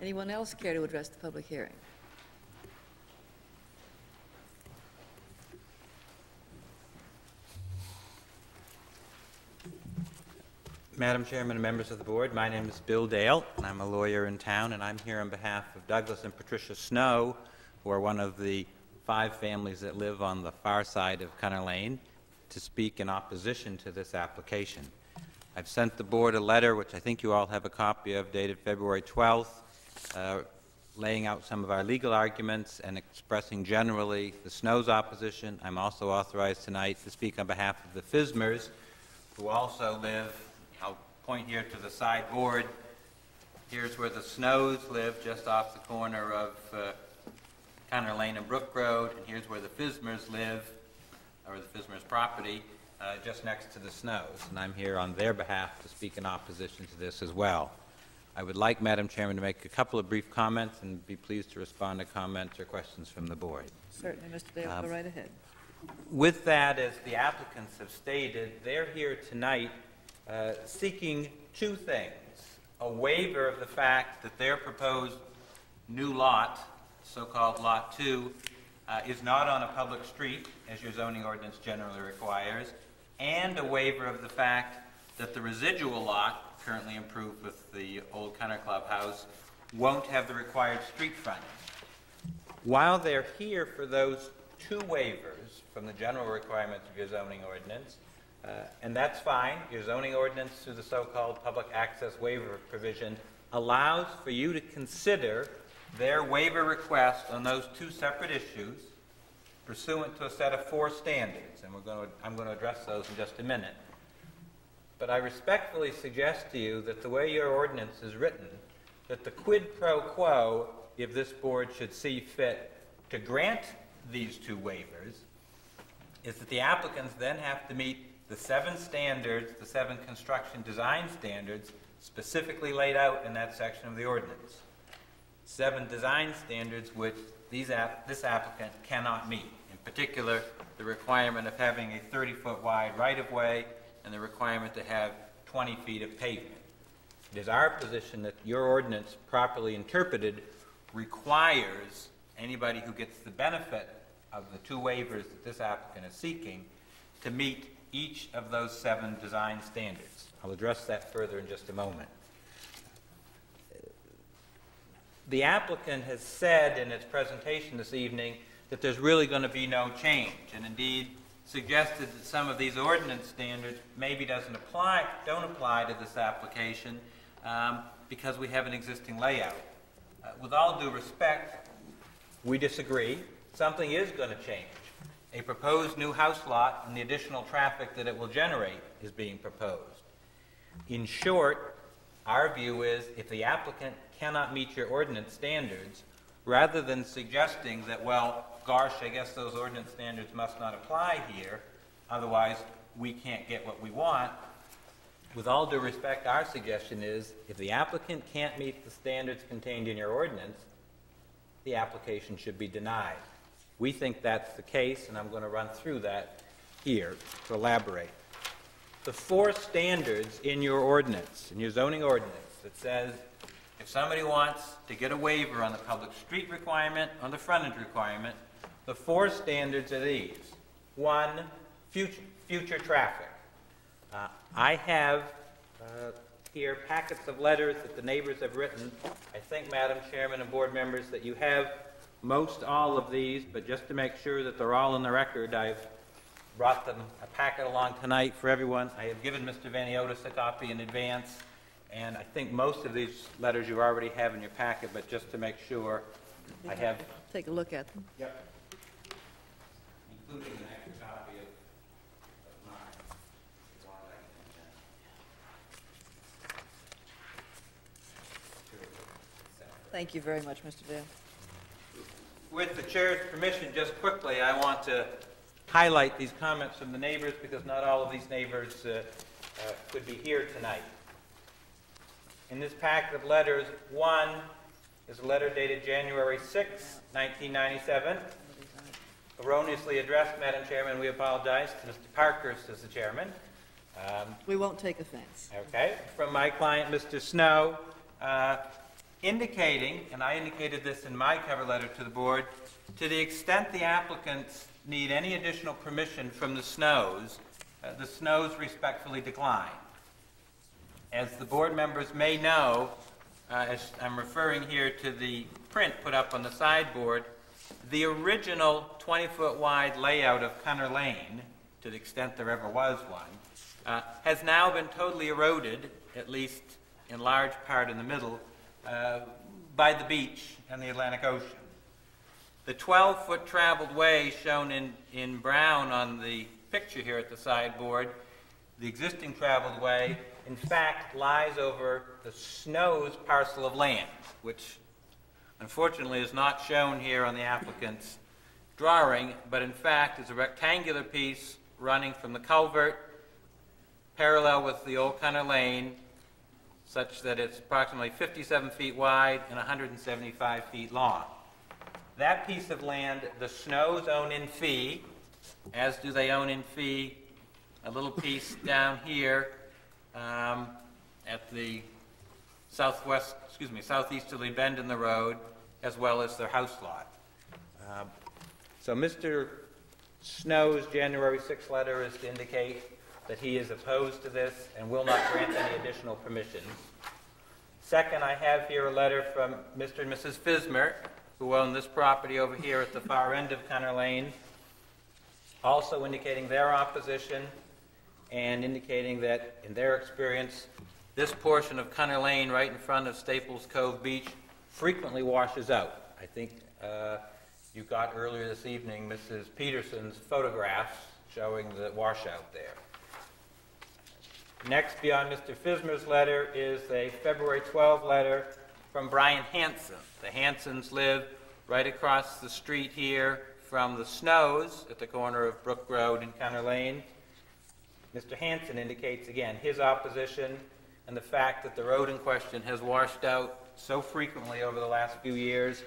Anyone else care to address the public hearing? Madam Chairman and members of the board, my name is Bill Dale, and I'm a lawyer in town, and I'm here on behalf of Douglas and Patricia Snow, who are one of the five families that live on the far side of Cunner Lane, to speak in opposition to this application. I've sent the board a letter, which I think you all have a copy of, dated February 12th, uh, laying out some of our legal arguments and expressing generally the Snow's opposition. I'm also authorized tonight to speak on behalf of the Fismers, who also live I'll point here to the sideboard. Here's where the Snows live, just off the corner of uh, Cunner Lane and Brook Road, and here's where the Fismers live, or the Fismers' property, uh, just next to the Snows. And I'm here on their behalf to speak in opposition to this as well. I would like, Madam Chairman, to make a couple of brief comments and be pleased to respond to comments or questions from the board. Certainly, Mr. Dale, Um, go right ahead. With that, as the applicants have stated, they're here tonight uh, seeking two things. A waiver of the fact that their proposed new lot, so-called Lot 2, uh, is not on a public street, as your zoning ordinance generally requires, and a waiver of the fact that the residual lot, currently improved with the old Cunner Club house, won't have the required street frontage. While they're here for those two waivers from the general requirements of your zoning ordinance, uh, and that's fine. Your zoning ordinance through the so-called public access waiver provision allows for you to consider their waiver request on those two separate issues pursuant to a set of four standards, and we're going to, I'm going to address those in just a minute. But I respectfully suggest to you that the way your ordinance is written, that the quid pro quo, if this board should see fit to grant these two waivers, is that the applicants then have to meet the seven standards, the seven construction design standards specifically laid out in that section of the ordinance. Seven design standards which these app, this applicant cannot meet. In particular, the requirement of having a 30-foot wide right-of-way and the requirement to have 20 feet of pavement. It is our position that your ordinance, properly interpreted, requires anybody who gets the benefit of the two waivers that this applicant is seeking to meet each of those seven design standards. I'll address that further in just a moment. The applicant has said in its presentation this evening that there's really going to be no change, and indeed suggested that some of these ordinance standards maybe doesn't apply, don't apply to this application um, because we have an existing layout. Uh, with all due respect, we disagree. Something is going to change. A proposed new house lot and the additional traffic that it will generate is being proposed. In short, our view is if the applicant cannot meet your ordinance standards, rather than suggesting that, well, gosh, I guess those ordinance standards must not apply here, otherwise we can't get what we want, with all due respect, our suggestion is if the applicant can't meet the standards contained in your ordinance, the application should be denied. We think that's the case, and I'm going to run through that here to elaborate. The four standards in your ordinance, in your zoning ordinance, that says if somebody wants to get a waiver on the public street requirement, on the frontage requirement, the four standards are these. One, future, future traffic. Uh, I have uh, here packets of letters that the neighbors have written. I think, Madam Chairman and board members, that you have most all of these, but just to make sure that they're all in the record, I've brought them a packet along tonight for everyone. I have given Mr. Vaniotis a copy in advance, and I think most of these letters you already have in your packet, but just to make sure, I have Take a look at them. Yep. Including an extra copy of, of mine. if you want, I can, Thank you very much, Mr. Dale. With the chair's permission, just quickly, I want to highlight these comments from the neighbors because not all of these neighbors uh, uh, could be here tonight. In this packet of letters, one is a letter dated January 6, 1997, erroneously addressed, Madam Chairman, we apologize, to Mr. Parkhurst as the chairman. Um, We won't take offense. Okay, from my client, Mr. Snow, uh, indicating, and I indicated this in my cover letter to the board, to the extent the applicants need any additional permission from the Snows, uh, the Snows respectfully decline. As the board members may know, uh, as I'm referring here to the print put up on the sideboard, the original 20-foot wide layout of Cunner Lane, to the extent there ever was one, uh, has now been totally eroded, at least in large part in the middle, uh, by the beach and the Atlantic Ocean. The 12-foot traveled way shown in, in brown on the picture here at the sideboard, the existing traveled way, in fact, lies over the Snows parcel of land, which unfortunately is not shown here on the applicant's drawing, but in fact is a rectangular piece running from the culvert parallel with the old Cunner Lane, such that it's approximately 57 feet wide and 175 feet long. That piece of land, the Snows own in fee, as do they own in fee a little piece down here um, at the southwest, excuse me, southeasterly bend in the road, as well as their house lot. Um, So Mr. Snow's January 6th letter is to indicate that he is opposed to this and will not grant any additional permissions. Second, I have here a letter from Mr. and Mrs. Fismer, who own this property over here at the far end of Cunner Lane, also indicating their opposition and indicating that, in their experience, this portion of Cunner Lane right in front of Staples Cove Beach frequently washes out. I think uh, you got earlier this evening Mrs. Peterson's photographs showing the washout there. Next, beyond Mr. Fismer's letter, is a February 12 letter from Brian Hanson. The Hansons live right across the street here from the Snows at the corner of Brook Road and Cunner Lane. Mr. Hanson indicates again his opposition and the fact that the road in question has washed out so frequently over the last few years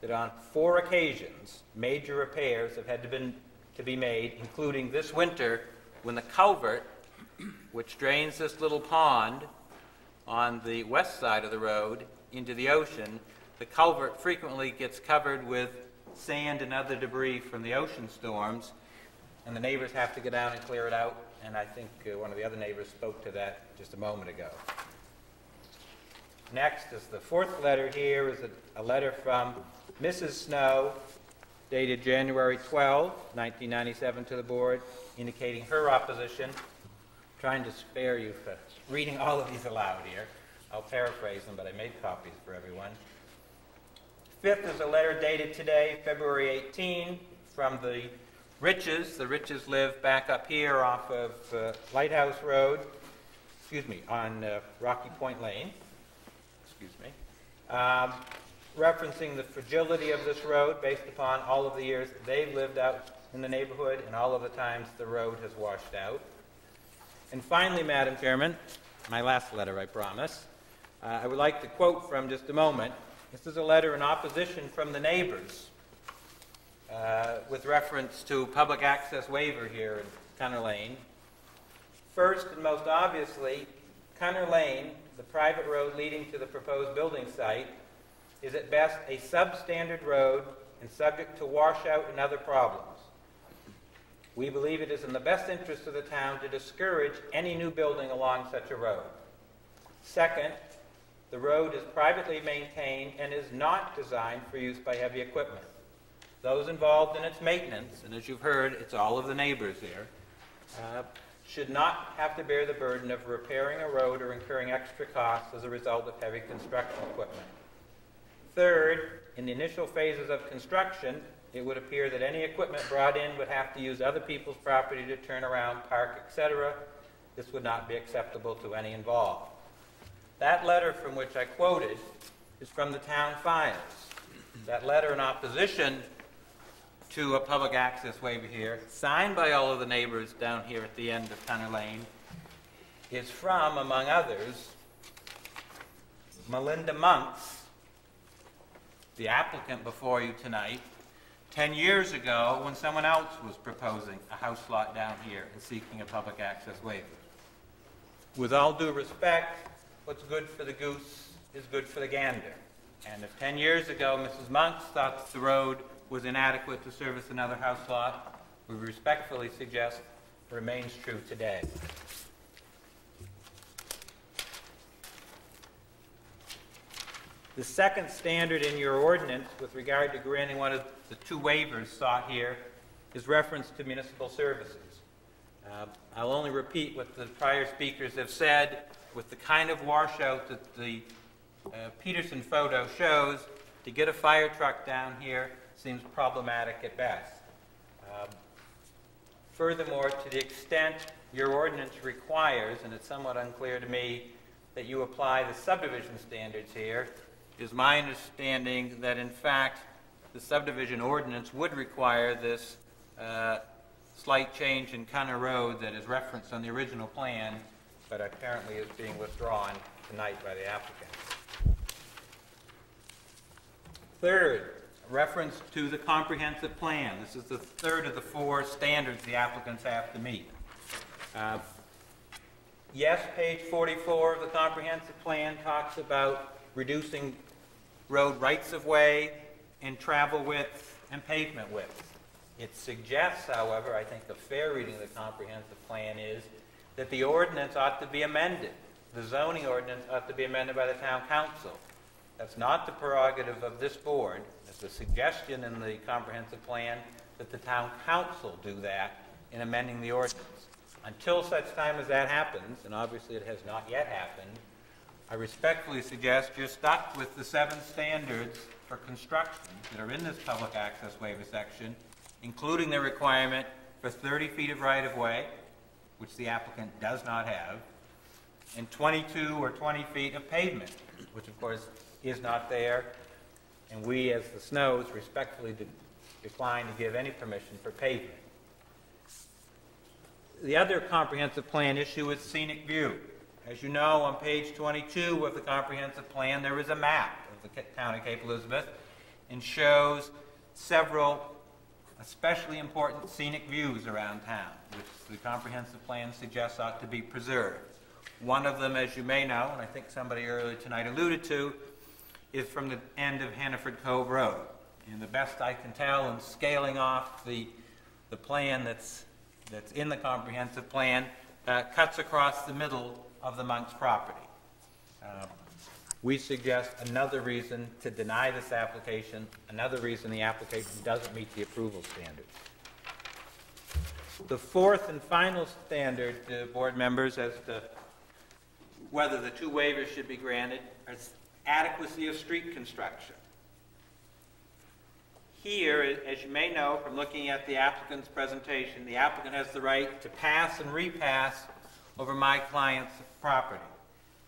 that on four occasions, major repairs have had to, been, to be made, including this winter when the culvert, which drains this little pond on the west side of the road into the ocean, the culvert frequently gets covered with sand and other debris from the ocean storms, and the neighbors have to go down and clear it out, and I think uh, one of the other neighbors spoke to that just a moment ago. Next is the fourth letter here is a, a letter from Mrs. Snow dated January 12, 1997 to the board, indicating her opposition. Trying to spare you for reading all of these aloud here. I'll paraphrase them, but I made copies for everyone. Fifth is a letter dated today, February 18, from the Riches. The Riches live back up here off of uh, Lighthouse Road, excuse me, on uh, Rocky Point Lane, excuse me, um, referencing the fragility of this road based upon all of the years they've lived out in the neighborhood and all of the times the road has washed out. And finally, Madam Chairman, my last letter, I promise, uh, I would like to quote from just a moment. This is a letter in opposition from the neighbors uh, with reference to public access waiver here in Cunner Lane. First and most obviously, Cunner Lane, the private road leading to the proposed building site, is at best a substandard road and subject to washout and other problems. We believe it is in the best interest of the town to discourage any new building along such a road. Second, the road is privately maintained and is not designed for use by heavy equipment. Those involved in its maintenance, and as you've heard, it's all of the neighbors here, uh, should not have to bear the burden of repairing a road or incurring extra costs as a result of heavy construction equipment. Third, in the initial phases of construction, it would appear that any equipment brought in would have to use other people's property to turn around, park, etc. This would not be acceptable to any involved. That letter from which I quoted is from the town files. That letter in opposition to a public access waiver here, signed by all of the neighbors down here at the end of Cunner Lane, is from, among others, Melinda Monks, the applicant before you tonight, 10 years ago when someone else was proposing a house lot down here and seeking a public access waiver. With all due respect, what's good for the goose is good for the gander. And if 10 years ago Mrs. Monks thought the road was inadequate to service another house lot, we respectfully suggest remains true today. The second standard in your ordinance with regard to granting one of the two waivers sought here is reference to municipal services. Uh, I'll only repeat what the prior speakers have said. With the kind of washout that the uh, Peterson photo shows, to get a fire truck down here seems problematic at best. Um, furthermore, to the extent your ordinance requires, and it's somewhat unclear to me, that you apply the subdivision standards here, is my understanding that in fact the subdivision ordinance would require this uh, slight change in Cunner Road that is referenced on the original plan, but apparently is being withdrawn tonight by the applicant. Third, reference to the comprehensive plan. This is the third of the four standards the applicants have to meet. Uh, yes, page 44 of the comprehensive plan talks about reducing road rights-of-way and travel width and pavement width. It suggests, however, I think a fair reading of the comprehensive plan is that the ordinance ought to be amended. The zoning ordinance ought to be amended by the town council. That's not the prerogative of this board. It's a suggestion in the comprehensive plan that the town council do that in amending the ordinance. Until such time as that happens, and obviously it has not yet happened, I respectfully suggest you're stuck with the seven standards for construction that are in this public access waiver section, including the requirement for 30 feet of right-of-way, which the applicant does not have, and 22 or 20 feet of pavement, which of course is not there, and we, as the Snows, respectfully de- decline to give any permission for pavement. The other comprehensive plan issue is scenic view. As you know, on page 22 of the comprehensive plan, there is a map of the town of Cape Elizabeth and shows several especially important scenic views around town, which the comprehensive plan suggests ought to be preserved. One of them, as you may know, and I think somebody earlier tonight alluded to, is from the end of Hannaford Cove Road. And the best I can tell in scaling off the, the plan that's, that's in the comprehensive plan, uh, cuts across the middle of the monk's property. Um, we suggest another reason to deny this application, another reason the application doesn't meet the approval standards. The fourth and final standard, uh, board members, as to whether the two waivers should be granted, is adequacy of street construction. Here, as you may know from looking at the applicant's presentation, the applicant has the right to pass and repass over my client's property.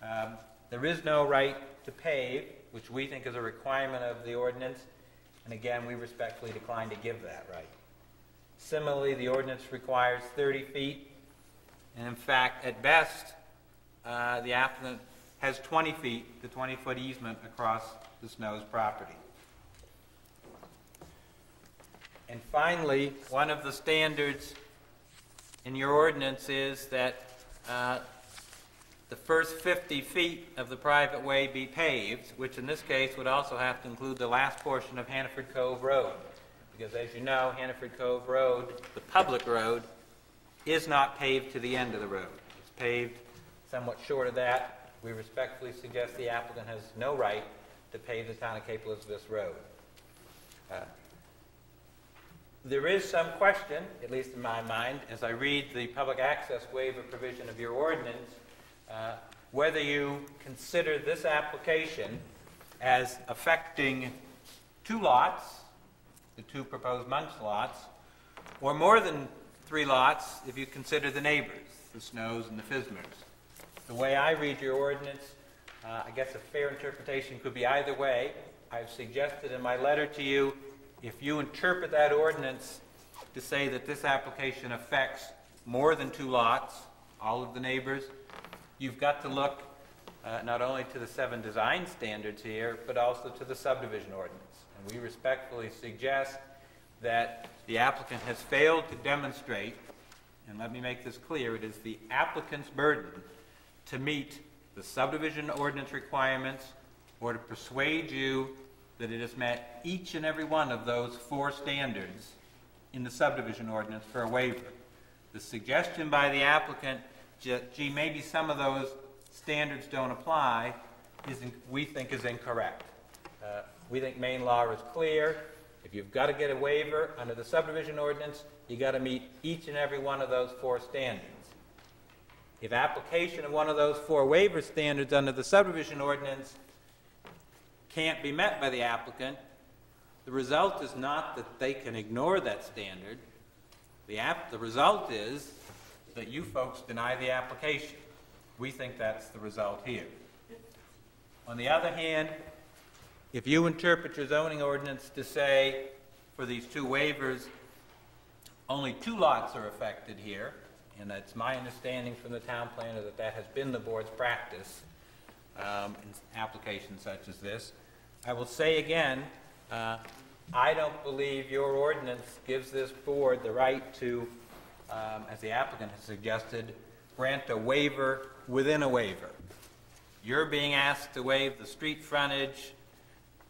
Um, there is no right to pave, which we think is a requirement of the ordinance, and again, we respectfully decline to give that right. Similarly, the ordinance requires 30 feet, and in fact, at best, uh, the applicant has 20 feet, the 20-foot easement across the Snow's property. And finally, one of the standards in your ordinance is that uh, the first 50 feet of the private way be paved, which in this case would also have to include the last portion of Hannaford Cove Road. Because as you know, Hannaford Cove Road, the public road, is not paved to the end of the road. It's paved somewhat short of that. We respectfully suggest the applicant has no right to pave the town of Cape Elizabeth Road. Uh, There is some question, at least in my mind, as I read the public access waiver provision of your ordinance, uh, whether you consider this application as affecting two lots, the two proposed Monks lots, or more than three lots if you consider the neighbors, the Snows and the Fismers. The way I read your ordinance, uh, I guess a fair interpretation could be either way. I've suggested in my letter to you, if you interpret that ordinance to say that this application affects more than two lots, all of the neighbors, you've got to look uh, not only to the seven design standards here, but also to the subdivision ordinance. And we respectfully suggest that the applicant has failed to demonstrate, and let me make this clear, it is the applicant's burden to meet the subdivision ordinance requirements or to persuade you that it has met each and every one of those four standards in the subdivision ordinance for a waiver. The suggestion by the applicant, ge- gee, maybe some of those standards don't apply, is, we think is incorrect. Uh, We think Maine law is clear. If you've got to get a waiver under the subdivision ordinance, you've got to meet each and every one of those four standards. If application of one of those four waiver standards under the subdivision ordinance can't be met by the applicant, the result is not that they can ignore that standard. The app, the result is that you folks deny the application. We think that's the result here. On the other hand, if you interpret your zoning ordinance to say, for these two waivers, only two lots are affected here, and it's my understanding from the town planner that that has been the board's practice um, in applications such as this. I will say again, uh, I don't believe your ordinance gives this board the right to, um, as the applicant has suggested, grant a waiver within a waiver. You're being asked to waive the street frontage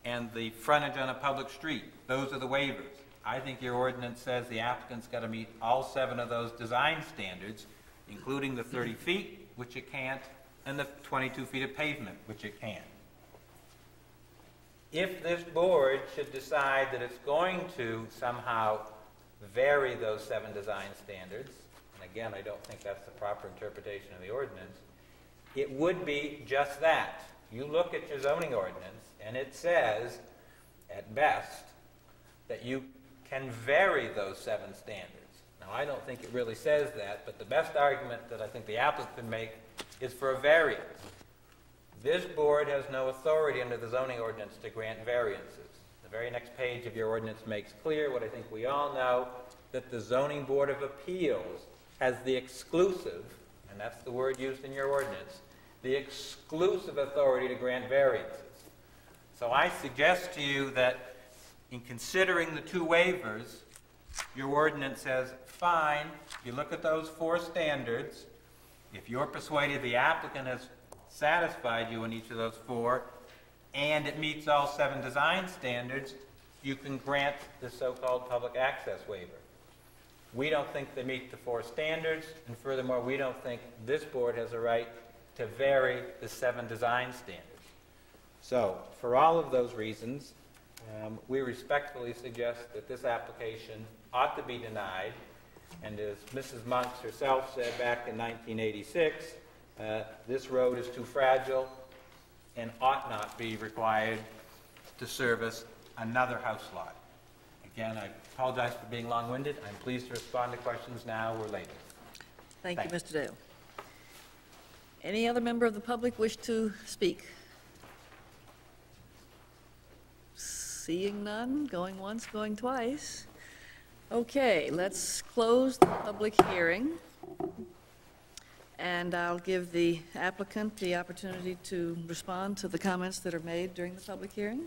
and the frontage on a public street. Those are the waivers. I think your ordinance says the applicant's got to meet all seven of those design standards, including the 30 feet, which it can't, and the 22 feet of pavement, which it can. If this board should decide that it's going to somehow vary those seven design standards, and again, I don't think that's the proper interpretation of the ordinance, it would be just that. You look at your zoning ordinance, and it says, at best, that you can vary those seven standards. Now, I don't think it really says that, but the best argument that I think the applicant can make is for a variance. This board has no authority under the zoning ordinance to grant variances. The very next page of your ordinance makes clear what I think we all know, that the zoning board of appeals has the exclusive, and that's the word used in your ordinance, the exclusive authority to grant variances. So I suggest to you that in considering the two waivers, your ordinance says, fine, if you look at those four standards. If you're persuaded the applicant has satisfied you in each of those four, and it meets all seven design standards, you can grant the so-called public access waiver. We don't think they meet the four standards, and furthermore, we don't think this board has a right to vary the seven design standards. So, for all of those reasons, um, we respectfully suggest that this application ought to be denied, and as Mrs. Monks herself said back in 1986, uh, this road is too fragile and ought not be required to service another house lot. Again, I apologize for being long-winded. I'm pleased to respond to questions now or later. Thank you, Thanks. Mr. Dale. Any other member of the public wish to speak? Seeing none, going once, going twice. Okay, let's close the public hearing. and I'll give the applicant the opportunity to respond to the comments that are made during the public hearing.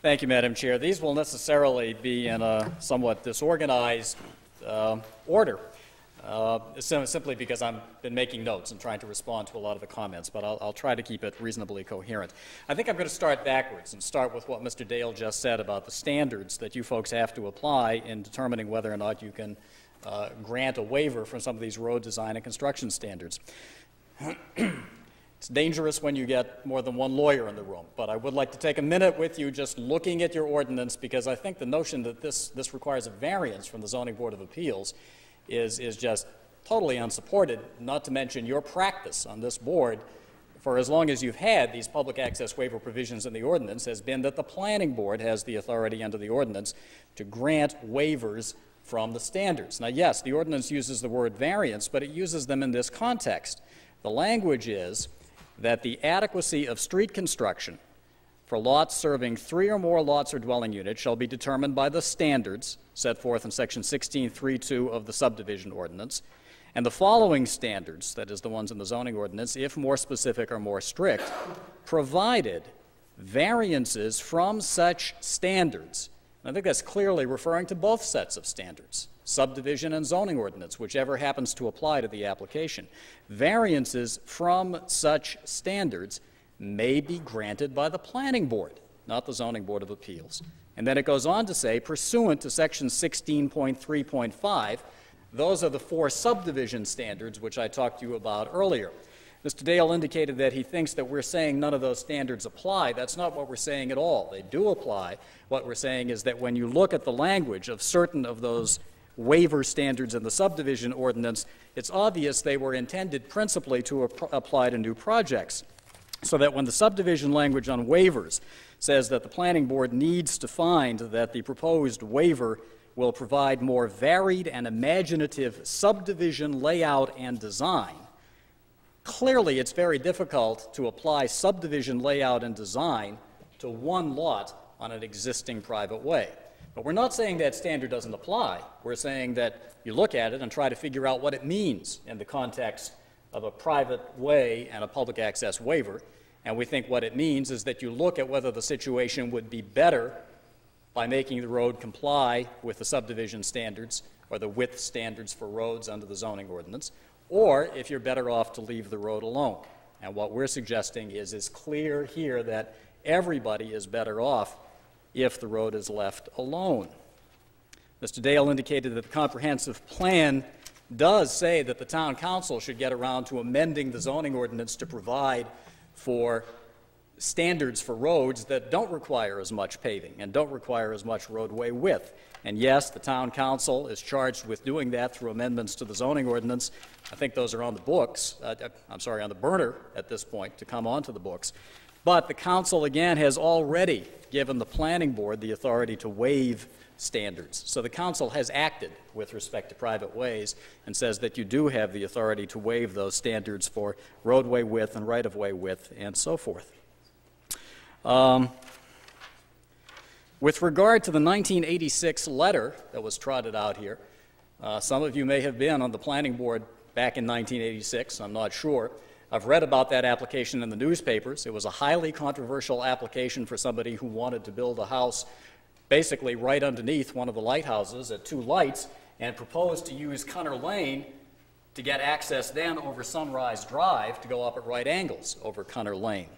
Thank you, Madam Chair. These will necessarily be in a somewhat disorganized uh, order, uh, simply because I've been making notes and trying to respond to a lot of the comments, but I'll, I'll try to keep it reasonably coherent. I think I'm going to start backwards and start with what Mr. Dale just said about the standards that you folks have to apply in determining whether or not you can uh, grant a waiver from some of these road design and construction standards. It's dangerous when you get more than one lawyer in the room, but I would like to take a minute with you just looking at your ordinance because I think the notion that this, this requires a variance from the Zoning Board of Appeals is, is just totally unsupported, not to mention your practice on this board for as long as you've had these public access waiver provisions in the ordinance has been that the planning board has the authority under the ordinance to grant waivers from the standards. Now, yes, the ordinance uses the word variance, but it uses them in this context. The language is that the adequacy of street construction for lots serving three or more lots or dwelling units shall be determined by the standards set forth in section 16.3.2 of the subdivision ordinance, and the following standards, that is the ones in the zoning ordinance, if more specific or more strict, provided variances from such standards. And I think that's clearly referring to both sets of standards subdivision and zoning ordinance, whichever happens to apply to the application. Variances from such standards may be granted by the planning board, not the zoning board of appeals. And then it goes on to say, pursuant to section 16.3.5, those are the four subdivision standards which I talked to you about earlier. Mr. Dale indicated that he thinks that we're saying none of those standards apply. That's not what we're saying at all. They do apply. What we're saying is that when you look at the language of certain of those waiver standards in the subdivision ordinance, it's obvious they were intended principally to ap- apply to new projects. So that when the subdivision language on waivers says that the planning board needs to find that the proposed waiver will provide more varied and imaginative subdivision layout and design, clearly it's very difficult to apply subdivision layout and design to one lot on an existing private way. But we're not saying that standard doesn't apply. We're saying that you look at it and try to figure out what it means in the context of a private way and a public access waiver. And we think what it means is that you look at whether the situation would be better by making the road comply with the subdivision standards or the width standards for roads under the zoning ordinance, or if you're better off to leave the road alone. And what we're suggesting is it's clear here that everybody is better off if the road is left alone. Mr. Dale indicated that the comprehensive plan does say that the town council should get around to amending the zoning ordinance to provide for standards for roads that don't require as much paving and don't require as much roadway width. And yes, the town council is charged with doing that through amendments to the zoning ordinance. I think those are on the books, uh, I'm sorry, on the burner at this point to come onto the books. But the council, again, has already given the planning board the authority to waive standards. So the council has acted with respect to private ways and says that you do have the authority to waive those standards for roadway width and right of way width and so forth. Um, with regard to the 1986 letter that was trotted out here, uh, some of you may have been on the planning board back in 1986, I'm not sure. I've read about that application in the newspapers. It was a highly controversial application for somebody who wanted to build a house basically right underneath one of the lighthouses at two lights and proposed to use Cunner Lane to get access then over Sunrise Drive to go up at right angles over Cunner Lane.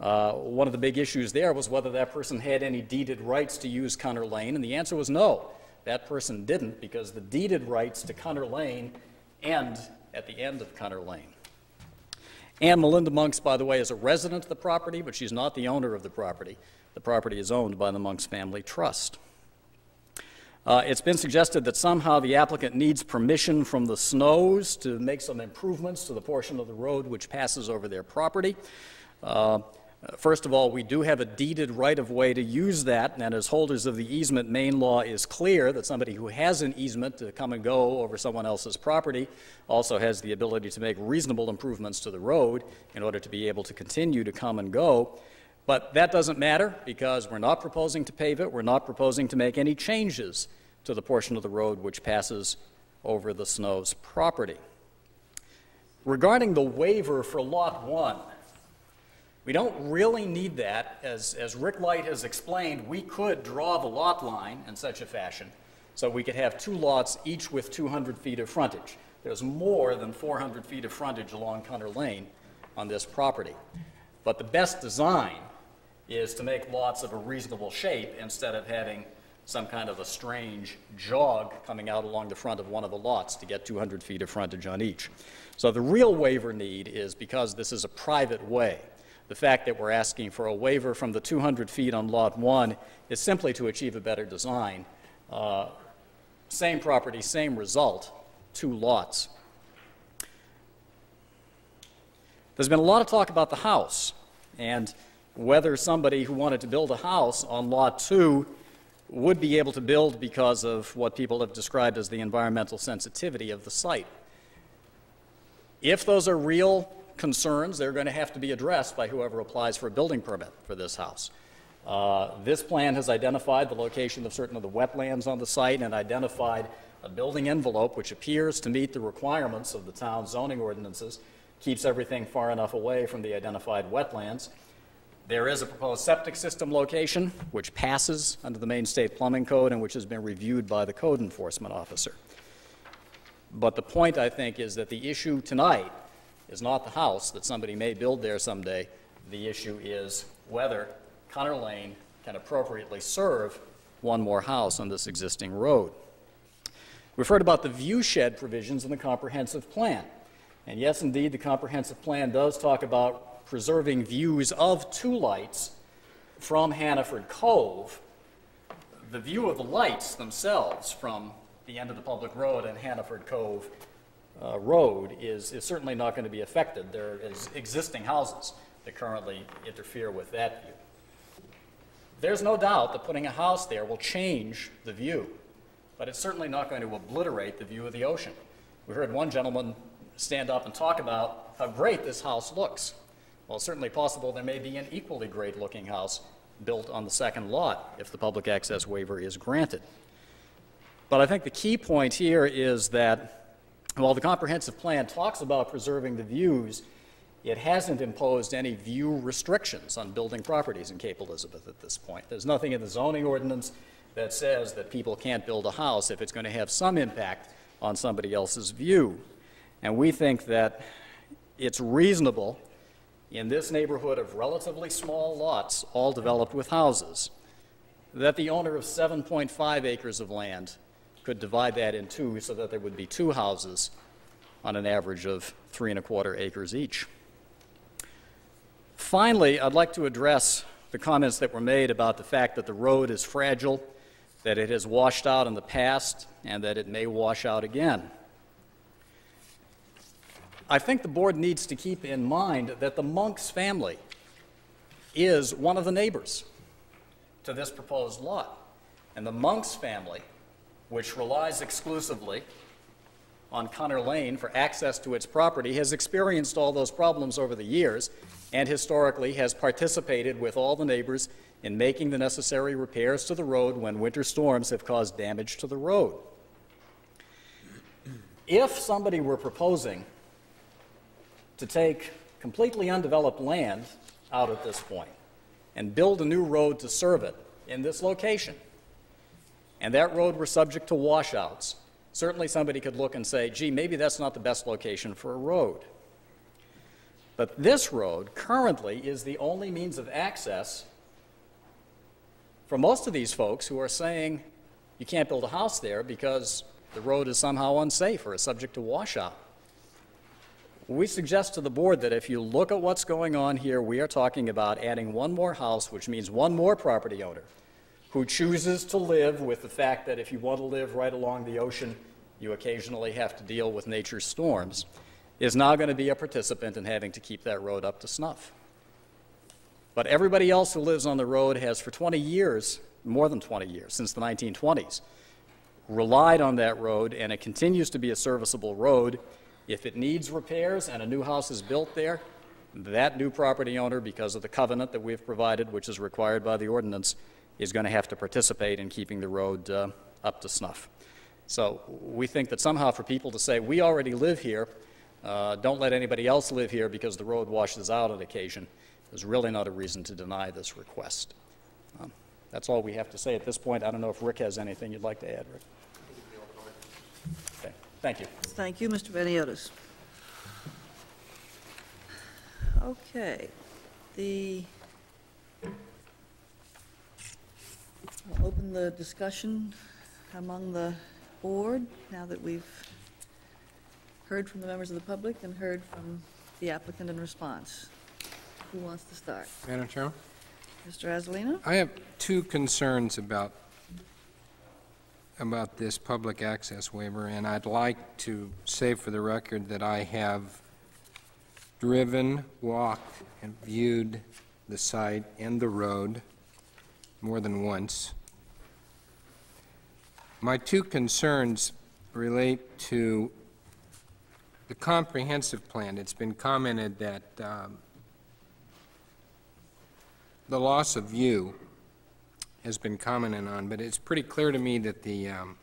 Uh, one of the big issues there was whether that person had any deeded rights to use Cunner Lane, and the answer was no. That person didn't because the deeded rights to Cunner Lane end at the end of Cunner Lane. Anne Melinda Monks, by the way, is a resident of the property, but she's not the owner of the property. The property is owned by the Monks Family Trust. Uh, it's been suggested that somehow the applicant needs permission from the Snows to make some improvements to the portion of the road which passes over their property. Uh, First of all, we do have a deeded right of way to use that, and as holders of the easement, Maine law is clear that somebody who has an easement to come and go over someone else's property also has the ability to make reasonable improvements to the road in order to be able to continue to come and go. But that doesn't matter because we're not proposing to pave it, we're not proposing to make any changes to the portion of the road which passes over the Snow's property. Regarding the waiver for Lot 1, we don't really need that. As, as Rick Light has explained, we could draw the lot line in such a fashion so we could have two lots, each with 200 feet of frontage. There's more than 400 feet of frontage along Cunner Lane on this property. But the best design is to make lots of a reasonable shape instead of having some kind of a strange jog coming out along the front of one of the lots to get 200 feet of frontage on each. So the real waiver need is because this is a private way. The fact that we're asking for a waiver from the 200 feet on Lot 1 is simply to achieve a better design. Uh, same property, same result, two lots. There's been a lot of talk about the house and whether somebody who wanted to build a house on Lot 2 would be able to build because of what people have described as the environmental sensitivity of the site. If those are real concerns, they're going to have to be addressed by whoever applies for a building permit for this house. Uh, this plan has identified the location of certain of the wetlands on the site and identified a building envelope which appears to meet the requirements of the town zoning ordinances, keeps everything far enough away from the identified wetlands. There is a proposed septic system location which passes under the Maine State Plumbing Code and which has been reviewed by the code enforcement officer. But the point, I think, is that the issue tonight is not the house that somebody may build there someday. The issue is whether Cunner Lane can appropriately serve one more house on this existing road. We've heard about the view shed provisions in the comprehensive plan. And yes, indeed, the comprehensive plan does talk about preserving views of two lights from Hannaford Cove. The view of the lights themselves from the end of the public road and Hannaford Cove uh, road is, is certainly not going to be affected. There is existing houses that currently interfere with that view. There's no doubt that putting a house there will change the view, but it's certainly not going to obliterate the view of the ocean. We heard one gentleman stand up and talk about how great this house looks. Well, it's certainly possible there may be an equally great looking house built on the second lot if the public access waiver is granted. But I think the key point here is that while the comprehensive plan talks about preserving the views, it hasn't imposed any view restrictions on building properties in Cape Elizabeth at this point. There's nothing in the zoning ordinance that says that people can't build a house if it's going to have some impact on somebody else's view. And we think that it's reasonable in this neighborhood of relatively small lots, all developed with houses, that the owner of 7.5 acres of land could divide that in two so that there would be two houses on an average of three and a quarter acres each. Finally, I'd like to address the comments that were made about the fact that the road is fragile, that it has washed out in the past, and that it may wash out again. I think the board needs to keep in mind that the Monks family is one of the neighbors to this proposed lot. And the Monks family which relies exclusively on Cunner Lane for access to its property, has experienced all those problems over the years and historically has participated with all the neighbors in making the necessary repairs to the road when winter storms have caused damage to the road. If somebody were proposing to take completely undeveloped land out at this point and build a new road to serve it in this location, and that road were subject to washouts, certainly somebody could look and say, gee, maybe that's not the best location for a road. But this road currently is the only means of access for most of these folks who are saying you can't build a house there because the road is somehow unsafe or is subject to washout. We suggest to the board that if you look at what's going on here, we are talking about adding one more house, which means one more property owner who chooses to live with the fact that if you want to live right along the ocean, you occasionally have to deal with nature's storms, is now going to be a participant in having to keep that road up to snuff. But everybody else who lives on the road has, for 20 years, more than 20 years, since the 1920s, relied on that road, and it continues to be a serviceable road. If it needs repairs and a new house is built there, that new property owner, because of the covenant that we've provided, which is required by the ordinance, is going to have to participate in keeping the road uh, up to snuff. So we think that somehow for people to say, we already live here, Uh, Don't let anybody else live here because the road washes out on occasion. There's really not a reason to deny this request. Um, That's all we have to say at this point. I don't know if Rick has anything you'd like to add, Rick? Okay, thank you. Thank you, Mr. Vaniotis. Okay, the, I'll open the discussion among the board now that we've heard from the members of the public and heard from the applicant in response. Who wants to start? Madam Chairman? Mr. Azalina? I have two concerns about, about this public access waiver, and I'd like to say for the record that I have driven, walked, and viewed the site and the road more than once. My two concerns relate to the comprehensive plan. It's been commented that um, the loss of view has been commented on, but it's pretty clear to me that the um,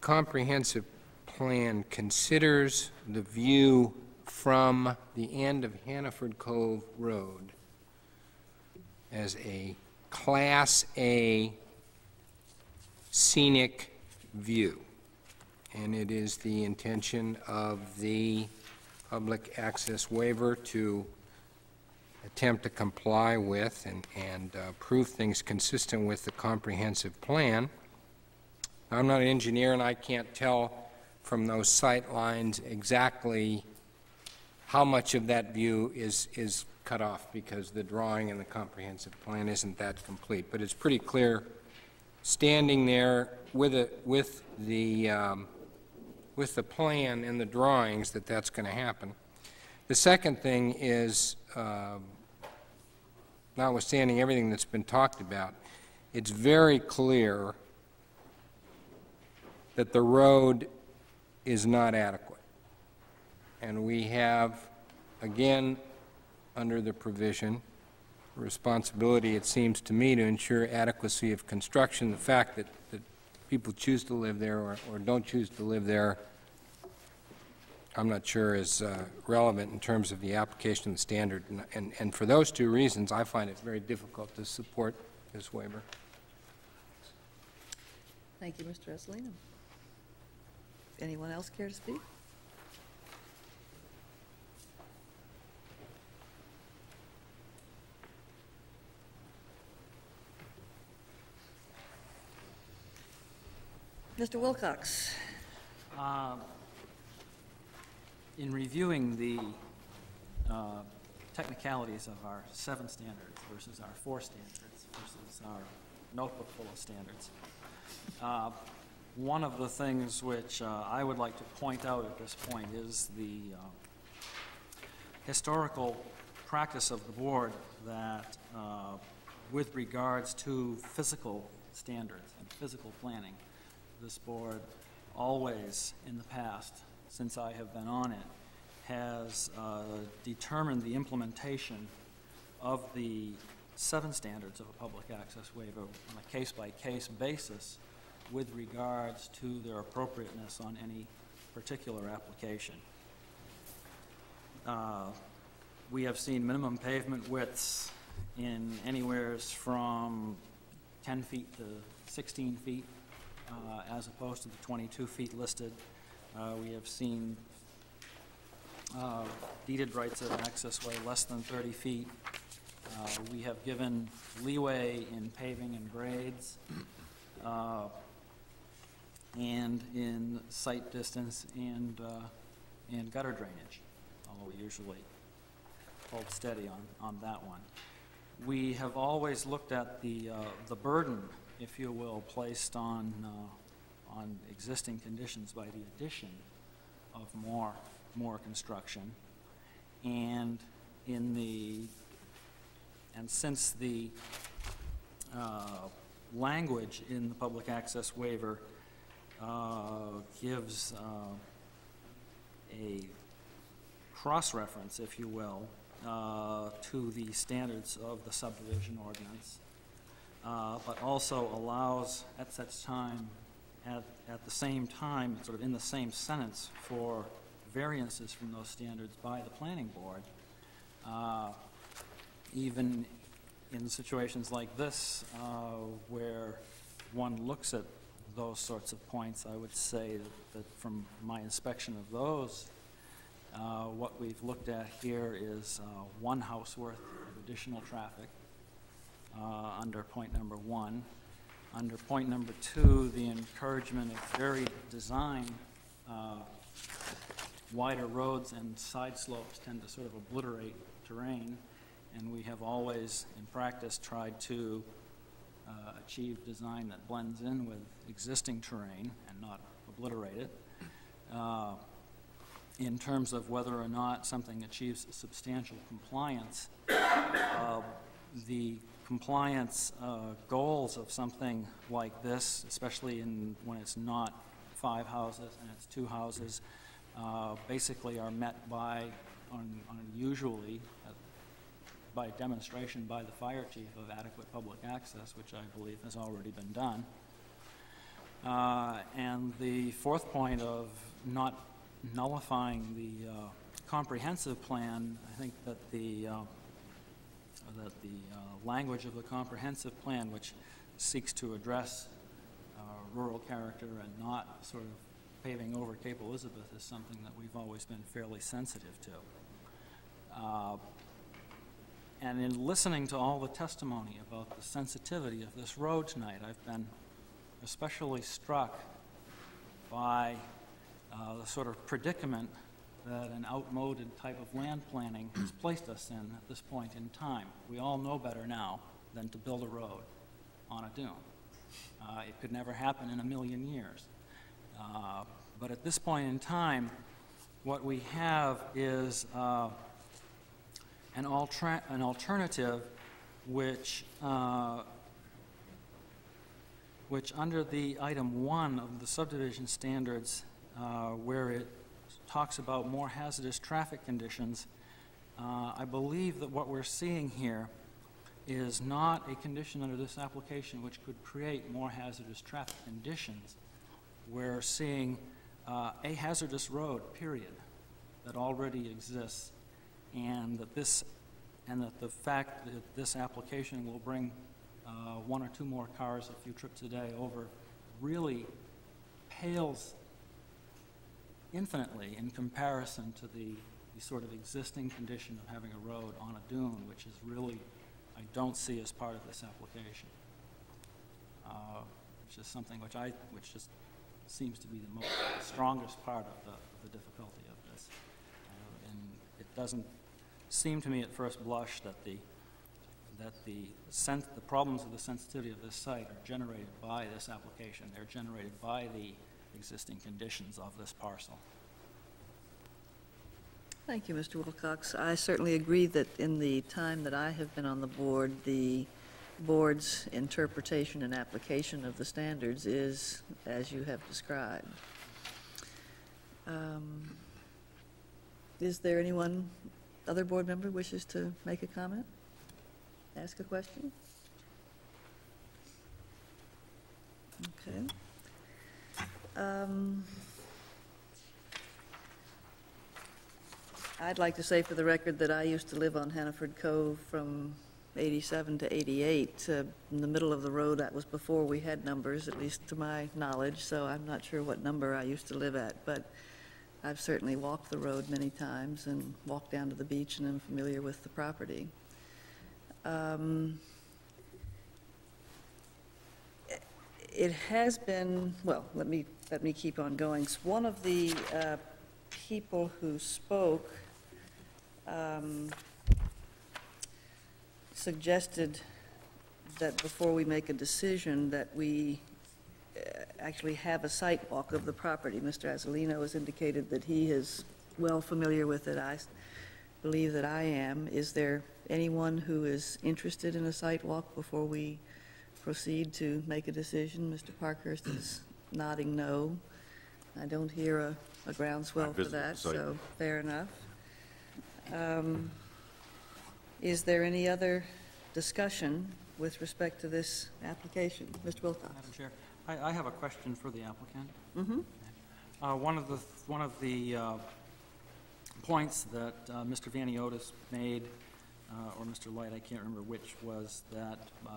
comprehensive plan considers the view from the end of Hannaford Cove Road as a Class A scenic view. And it is the intention of the public access waiver to attempt to comply with and, and uh, prove things consistent with the comprehensive plan. I'm not an engineer, and I can't tell from those sight lines exactly how much of that view is, is cut off, because the drawing and the comprehensive plan isn't that complete. But it's pretty clear, standing there with, a, with, the, um, with the plan and the drawings, that that's going to happen. The second thing is, um, notwithstanding everything that's been talked about, it's very clear that the road is not adequate. And we have, again, under the provision, responsibility, it seems to me, to ensure adequacy of construction. The fact that, that people choose to live there or, or don't choose to live there, I'm not sure is uh, relevant in terms of the application of the standard. And, and, and for those two reasons, I find it very difficult to support this waiver. Thank you, Mr. Azalina. Anyone else care to speak? Mr. Wilcox? Um, In reviewing the uh, technicalities of our seven standards versus our four standards versus our notebook full of standards, uh, one of the things which uh, I would like to point out at this point is the uh, historical practice of the board that uh, with regards to physical standards and physical planning, this board always in the past, since I have been on it, has uh, determined the implementation of the seven standards of a public access waiver on a case-by-case basis with regards to their appropriateness on any particular application. Uh, We have seen minimum pavement widths in anywheres from 10 feet to 16 feet, uh, as opposed to the 22 feet listed. Uh, We have seen uh, deeded rights of access way less than 30 feet. Uh, We have given leeway in paving and grades, uh, and in sight distance and, uh, and gutter drainage, although we usually hold steady on, on that one. We have always looked at the, uh, the burden, if you will, placed on, on existing conditions by the addition of more, more construction. And in the, and since the uh, language in the public access waiver uh, gives uh, a cross-reference, if you will, uh, to the standards of the subdivision ordinance, uh, but also allows at such time, at, at the same time, sort of in the same sentence, for variances from those standards by the planning board. Uh, Even in situations like this, uh, where one looks at those sorts of points, I would say that- that from my inspection of those, uh, what we've looked at here is uh, one house worth of additional traffic uh, under point number one. Under point number two, the encouragement of varied design, uh, wider roads and side slopes tend to sort of obliterate terrain, and we have always, in practice, tried to uh, achieve design that blends in with existing terrain and not obliterate it. Uh, In terms of whether or not something achieves substantial compliance, uh, the compliance uh, goals of something like this, especially in, when it's not five houses and it's two houses, uh, basically are met by, on, on usually, uh, by demonstration by the fire chief of adequate public access, which I believe has already been done. Uh, And the fourth point of not nullifying the uh, comprehensive plan, I think that the, uh, that the uh, language of the comprehensive plan, which seeks to address uh, rural character and not sort of paving over Cape Elizabeth, is something that we've always been fairly sensitive to. Uh, And in listening to all the testimony about the sensitivity of this road tonight, I've been especially struck by uh, the sort of predicament that an outmoded type of land planning has placed us in at this point in time. We all know better now than to build a road on a dune. Uh, It could never happen in a million years. Uh, But at this point in time, what we have is uh, an alter- an alternative which, uh, which under the item one of the subdivision standards, uh, where it talks about more hazardous traffic conditions, uh, I believe that what we're seeing here is not a condition under this application which could create more hazardous traffic conditions. We're seeing uh, a hazardous road, period, that already exists, and that this, and that the fact that this application will bring uh, one or two more cars a few trips a day over really pales infinitely in comparison to the, the sort of existing condition of having a road on a dune, which is really, I don't see as part of this application. Uh, Which is something which I, which just seems to be the most, the strongest part of the, the difficulty of this. Uh, And it doesn't seem to me at first blush that the, that the sen the problems of the sensitivity of this site are generated by this application. They're generated by the existing conditions of this parcel. Thank you, Mr. Wilcox. I certainly agree that in the time that I have been on the board, the board's interpretation and application of the standards is as you have described. Um, Is there anyone, other board member wishes to make a comment? Ask a question? Okay. Um, I'd like to say for the record that I used to live on Hannaford Cove from 87 to 88. Uh, In the middle of the road, that was before we had numbers, at least to my knowledge, so I'm not sure what number I used to live at, but I've certainly walked the road many times and walked down to the beach and I'm familiar with the property. Um, It has been, well, let me, let me keep on going. One of the uh, people who spoke um, suggested that before we make a decision, that we uh, actually have a site walk of the property. Mr. Azalino has indicated that he is well familiar with it. I believe that I am. Is there anyone who is interested in a site walk before we proceed to make a decision? Mr. Parkhurst is nodding no. I don't hear a a groundswell for that, site. so fair enough. Um, Is there any other discussion with respect to this application? Mr. Wilcox? Madam Chair, I, I have a question for the applicant. Mhm. Uh, One of the, one of the uh, points that uh, Mr. Vaniotis made, uh, or Mr. Light, I can't remember which, was that uh,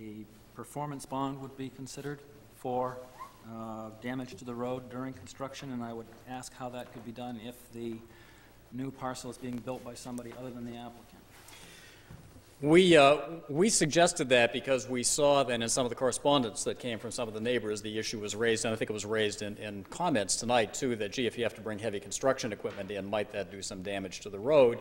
a performance bond would be considered for uh, damage to the road during construction, and I would ask how that could be done if the new parcel is being built by somebody other than the applicant. We, uh, we suggested that because we saw that in some of the correspondence that came from some of the neighbors, the issue was raised, and I think it was raised in, in comments tonight too, that gee, if you have to bring heavy construction equipment in, might that do some damage to the road?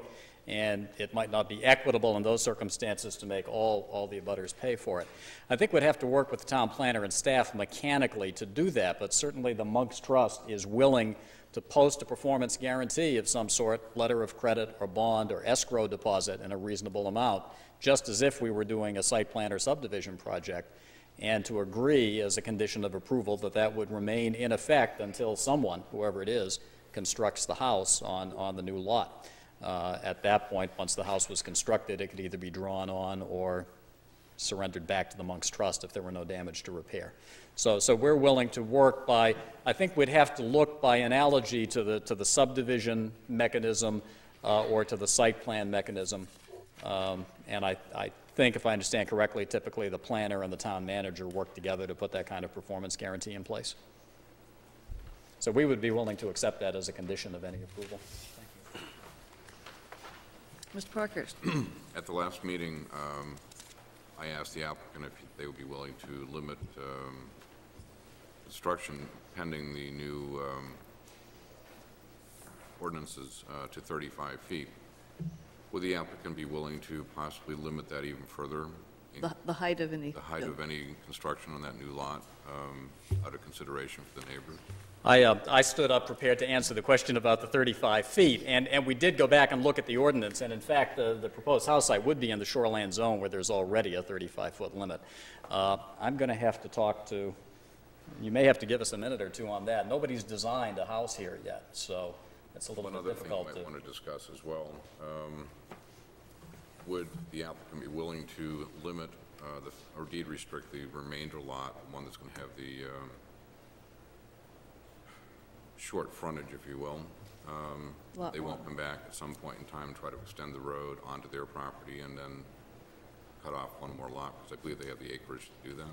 And it might not be equitable in those circumstances to make all, all the abutters pay for it. I think we'd have to work with the town planner and staff mechanically to do that, but certainly the Monks Trust is willing to post a performance guarantee of some sort, letter of credit or bond or escrow deposit in a reasonable amount, just as if we were doing a site plan or subdivision project, and to agree as a condition of approval that that would remain in effect until someone, whoever it is, constructs the house on, on the new lot. Uh, At that point, once the house was constructed, it could either be drawn on or surrendered back to the Monks Trust if there were no damage to repair. So, so we're willing to work by, I think we'd have to look by analogy to the, to the subdivision mechanism uh, or to the site plan mechanism. Um, And I, I think, if I understand correctly, typically the planner and the town manager work together to put that kind of performance guarantee in place. So we would be willing to accept that as a condition of any approval. Mr. Parkhurst. At the last meeting, um, I asked the applicant if they would be willing to limit um, construction pending the new um, ordinances uh, to 35 feet. Would the applicant be willing to possibly limit that even further? The the height of any... The height of any construction on that new lot, um, out of consideration for the neighbors? I, uh, I stood up prepared to answer the question about the 35 feet, and, and we did go back and look at the ordinance, and in fact, the, the proposed house site would be in the shoreland zone where there's already a 35-foot limit. Uh, I'm going to have to talk to, you may have to give us a minute or two on that. Nobody's designed a house here yet, so it's a little One bit other thing difficult I want to discuss as well. um, Would the applicant be willing to limit uh, the, or deed restrict the remainder lot, the one that's going to have the um, short frontage, if you will? Um, Lot They won't come back at some point in time, and try to extend the road onto their property and then cut off one more lot, because I believe they have the acreage to do that.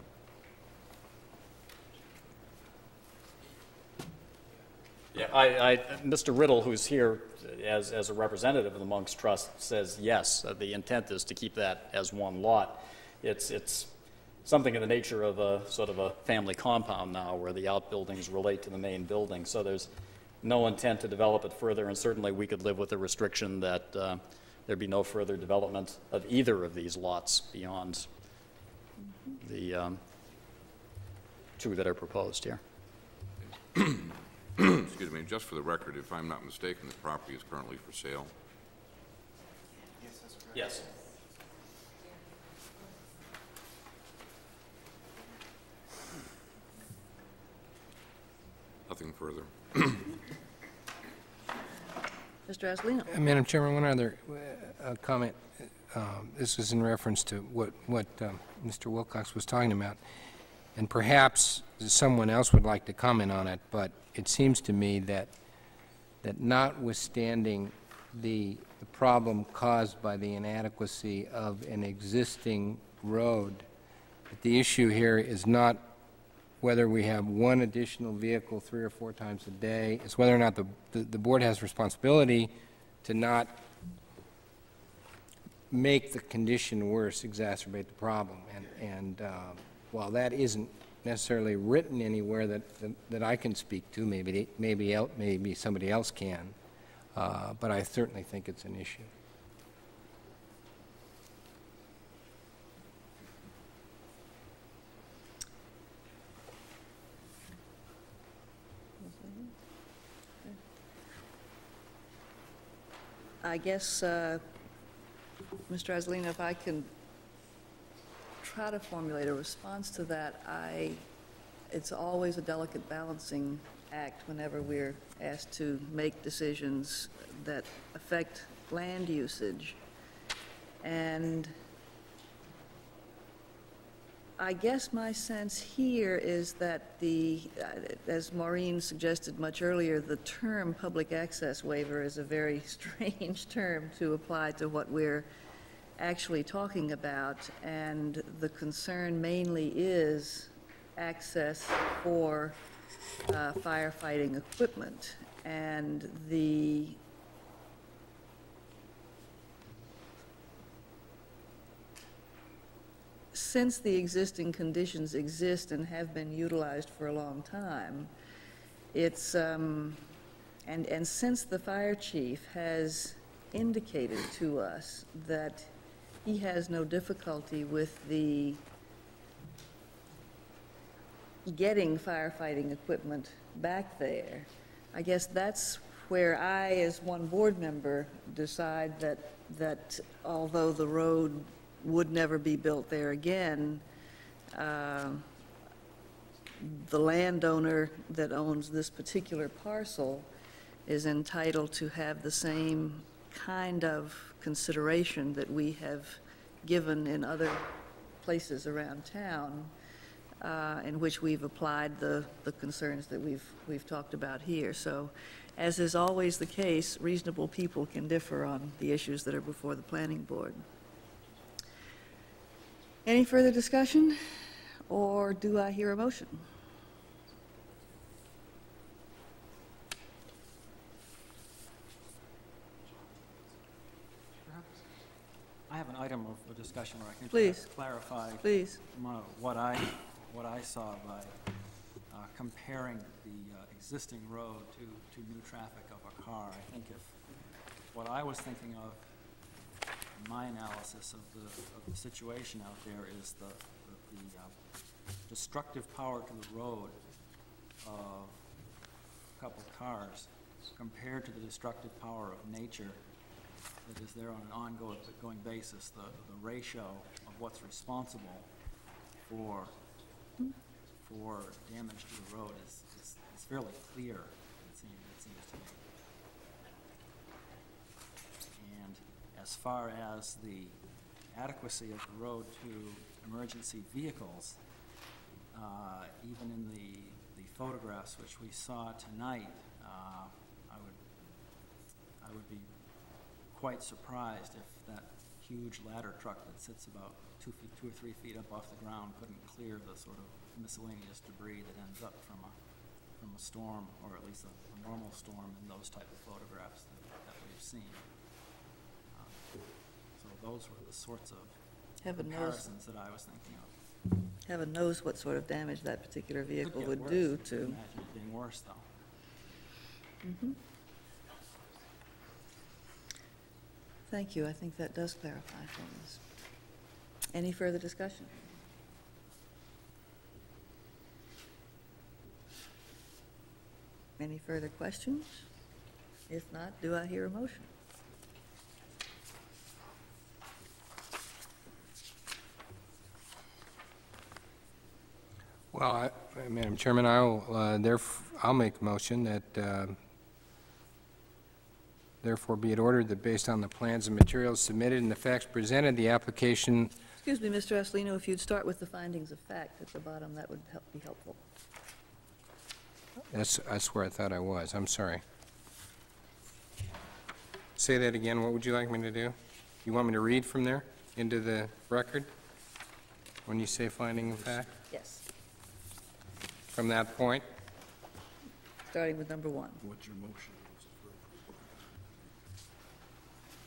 Yeah, I, I, Mr. Riddle, who's here as, as a representative of the Monks Trust, says yes, uh, the intent is to keep that as one lot. It's, it's something in the nature of a, sort of a family compound now, where the outbuildings relate to the main building, so there's no intent to develop it further, and certainly we could live with the restriction that uh, there be no further development of either of these lots beyond the um, two that are proposed here. Excuse me, just for the record, if I'm not mistaken, the property is currently for sale. Yes. Nothing further. Mr. Aslino. Uh, Madam Chairman, one other uh, comment. Um, This is in reference to what, what um, Mr. Wilcox was talking about. And perhaps someone else would like to comment on it, but it seems to me that, that notwithstanding the, the problem caused by the inadequacy of an existing road, that the issue here is not whether we have one additional vehicle three or four times a day, it's whether or not the, the, the board has responsibility to not make the condition worse, exacerbate the problem. And, and uh, while that isn't necessarily written anywhere that, that, that I can speak to, maybe, maybe, maybe somebody else can, uh, but I certainly think it's an issue. I guess, uh, Mr. Aslino, if I can try to formulate a response to that, I, it's always a delicate balancing act whenever we're asked to make decisions that affect land usage. And I guess my sense here is that the, uh, as Maureen suggested much earlier, the term public access waiver is a very strange term to apply to what we're actually talking about, and the concern mainly is access for uh, firefighting equipment. And the since the existing conditions exist and have been utilized for a long time, it's, um, and, and since the fire chief has indicated to us that he has no difficulty with the getting firefighting equipment back there, I guess that's where I, as one board member, decide that, that although the road would never be built there again, uh, the landowner that owns this particular parcel is entitled to have the same kind of consideration that we have given in other places around town, uh, in which we've applied the, the concerns that we've, we've talked about here. So, as is always the case, reasonable people can differ on the issues that are before the planning board. Any further discussion, or do I hear a motion? I have an item of discussion where I can Please. clarify Please. what I, what I saw by uh, comparing the uh, existing road to, to new traffic of a car. I think if, what I was thinking of my analysis of the, of the situation out there is the, the the, uh, destructive power to the road of a couple cars compared to the destructive power of nature that is there on an ongoing basis, the, the ratio of what's responsible for, for damage to the road is, is, is fairly clear, it seems, it seems to me. And as far as the adequacy of the road to emergency vehicles, uh, even in the, the photographs which we saw tonight, uh, I would, I would be quite surprised if that huge ladder truck that sits about two feet, two or three feet up off the ground couldn't clear the sort of miscellaneous debris that ends up from a, from a storm, or at least a, a normal storm in those type of photographs that, that we've seen. Those were the sorts of Heaven knows, comparisons that I was thinking of. heaven knows what sort of damage that particular Could vehicle get would worse. do Could to. Imagine it being worse, though. Mhm. Thank you, I think that does clarify things. Any further discussion? Any further questions? If not, do I hear a motion? Well, I- Madam Chairman, I'll, uh, theref- I'll make a motion that, uh, therefore be it ordered that based on the plans and materials submitted and the facts presented, the application, Excuse me, Mr. Aslino, if you'd start with the findings of fact at the bottom, that would help, be helpful. that's, that's where I thought I was, I'm sorry. Say that again, what would you like me to do? You want me to read from there into the record? When you say finding of fact? Yes, From that point? starting with number one. What's your motion?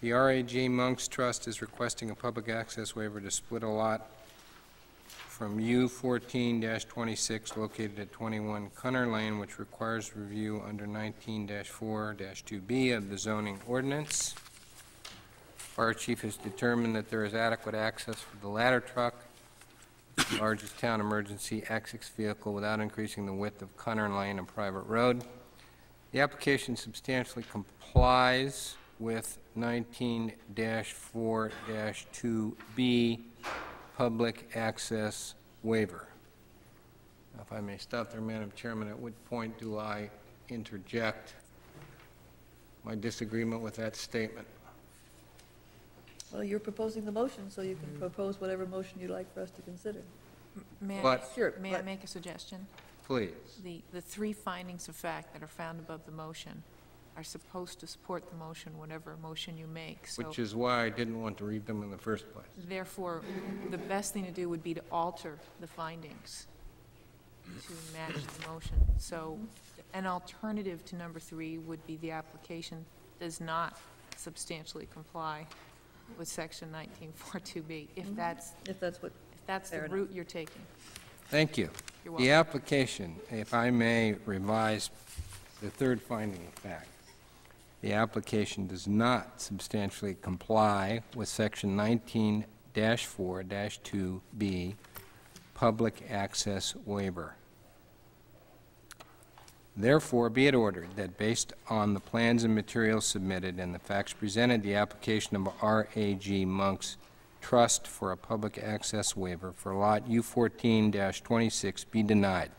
The RAG Monks Trust is requesting a public access waiver to split a lot from U fourteen twenty-six located at twenty-one Cunner Lane, which requires review under nineteen four two B of the zoning ordinance. Fire chief has determined that there is adequate access for the ladder truck, the largest town emergency access vehicle, without increasing the width of Cunner Lane, a private road. The application substantially complies with 19-4-2B Public Access Waiver. Now, If I may stop there, Madam Chairman, at what point do I interject my disagreement with that statement? Well, you're proposing the motion, so you can propose whatever motion you'd like for us to consider. May I- But- Sure, May I but- make a suggestion? Please. The, the three findings of fact that are found above the motion are supposed to support the motion, whatever motion you make, so Which is why I didn't want to read them in the first place. therefore, the best thing to do would be to alter the findings to match the motion. So an alternative to number three would be the application does not substantially comply with section 1942B, if mm-hmm. that's, If that's what, if that's the enough. route you're taking. Thank you. You're The application, if I may revise the third finding of fact, the application does not substantially comply with Section 19-4-2B, Public Access Waiver. Therefore, be it ordered that based on the plans and materials submitted and the facts presented, the application of R.A.G. Monk's Trust for a public access waiver for Lot U14-26 be denied.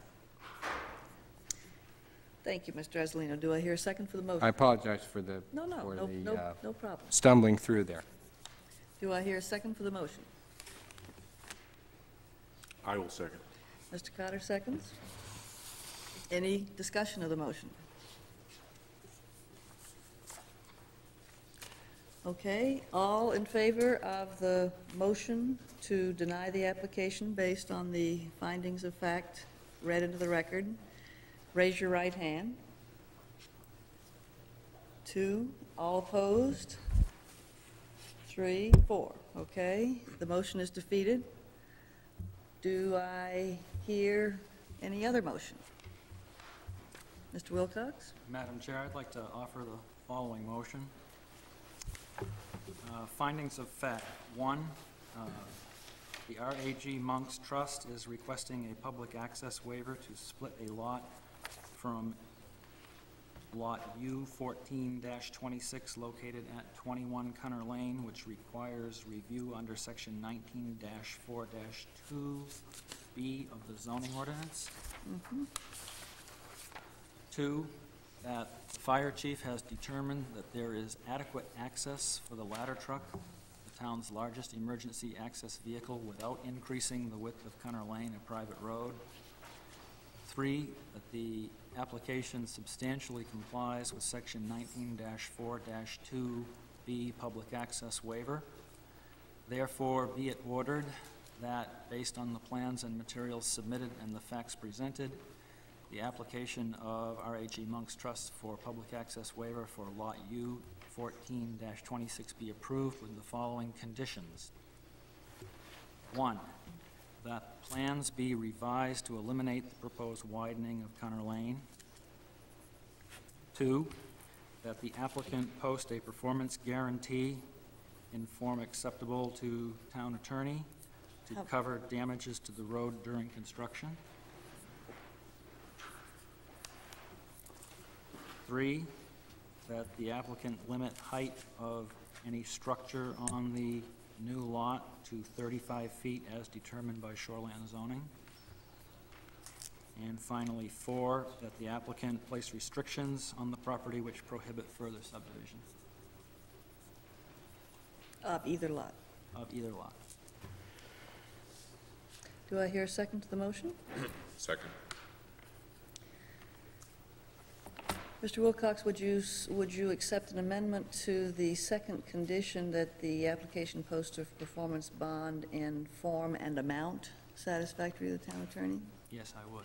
thank you, Mr. Azzalino. Do I hear a second for the motion? I apologize for the, No, no, for no, the no, uh, no problem. stumbling through there. Do I hear a second for the motion? I will second. Mr. Cotter seconds. Any discussion of the motion? Okay, all in favor of the motion to deny the application based on the findings of fact read into the record, raise your right hand. Two, all opposed? Three, four, okay? The motion is defeated. Do I hear any other motion? Mr. Wilcox? Madam Chair, I'd like to offer the following motion. Uh, Findings of fact. One, uh, the RAG Monks Trust is requesting a public access waiver to split a lot from Lot U fourteen twenty-six located at twenty-one Cunner Lane, which requires review under section nineteen four two B of the zoning ordinance. Two, that the fire chief has determined that there is adequate access for the ladder truck, the town's largest emergency access vehicle, without increasing the width of Cunner Lane, a private road. Three, that the application substantially complies with section 19-4-2B Public Access Waiver. Therefore, be it ordered that, based on the plans and materials submitted and the facts presented, the application of RAG Monks Trust for public access waiver for Lot U 14-26 be approved with the following conditions. One, that plans be revised to eliminate the proposed widening of Cunner Lane. Two, that the applicant post a performance guarantee in form acceptable to town attorney to oh. cover damages to the road during construction. Three, that the applicant limit height of any structure on the new lot to 35 feet as determined by shoreline zoning. And finally, four, that the applicant place restrictions on the property which prohibit further subdivision Of either lot. of either lot. Do I hear a second to the motion? Second. Mr. Wilcox, would you, would you accept an amendment to the second condition that the application post a performance bond in form and amount satisfactory to the town attorney? Yes, I would.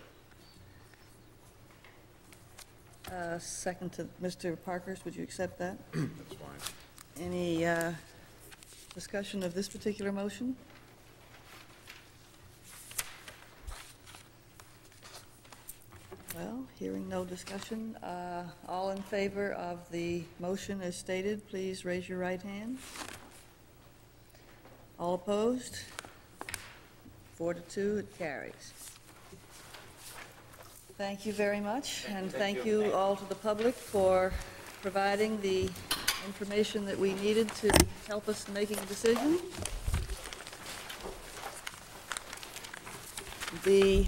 Uh, Second to Mr. Parkhurst, would you accept that? That's fine. Any uh, discussion of this particular motion? Well, hearing no discussion, uh, all in favor of the motion as stated, please raise your right hand. All opposed? Four to two, it carries. Thank you very much, and thank you all to the public for providing the information that we needed to help us in making a decision. The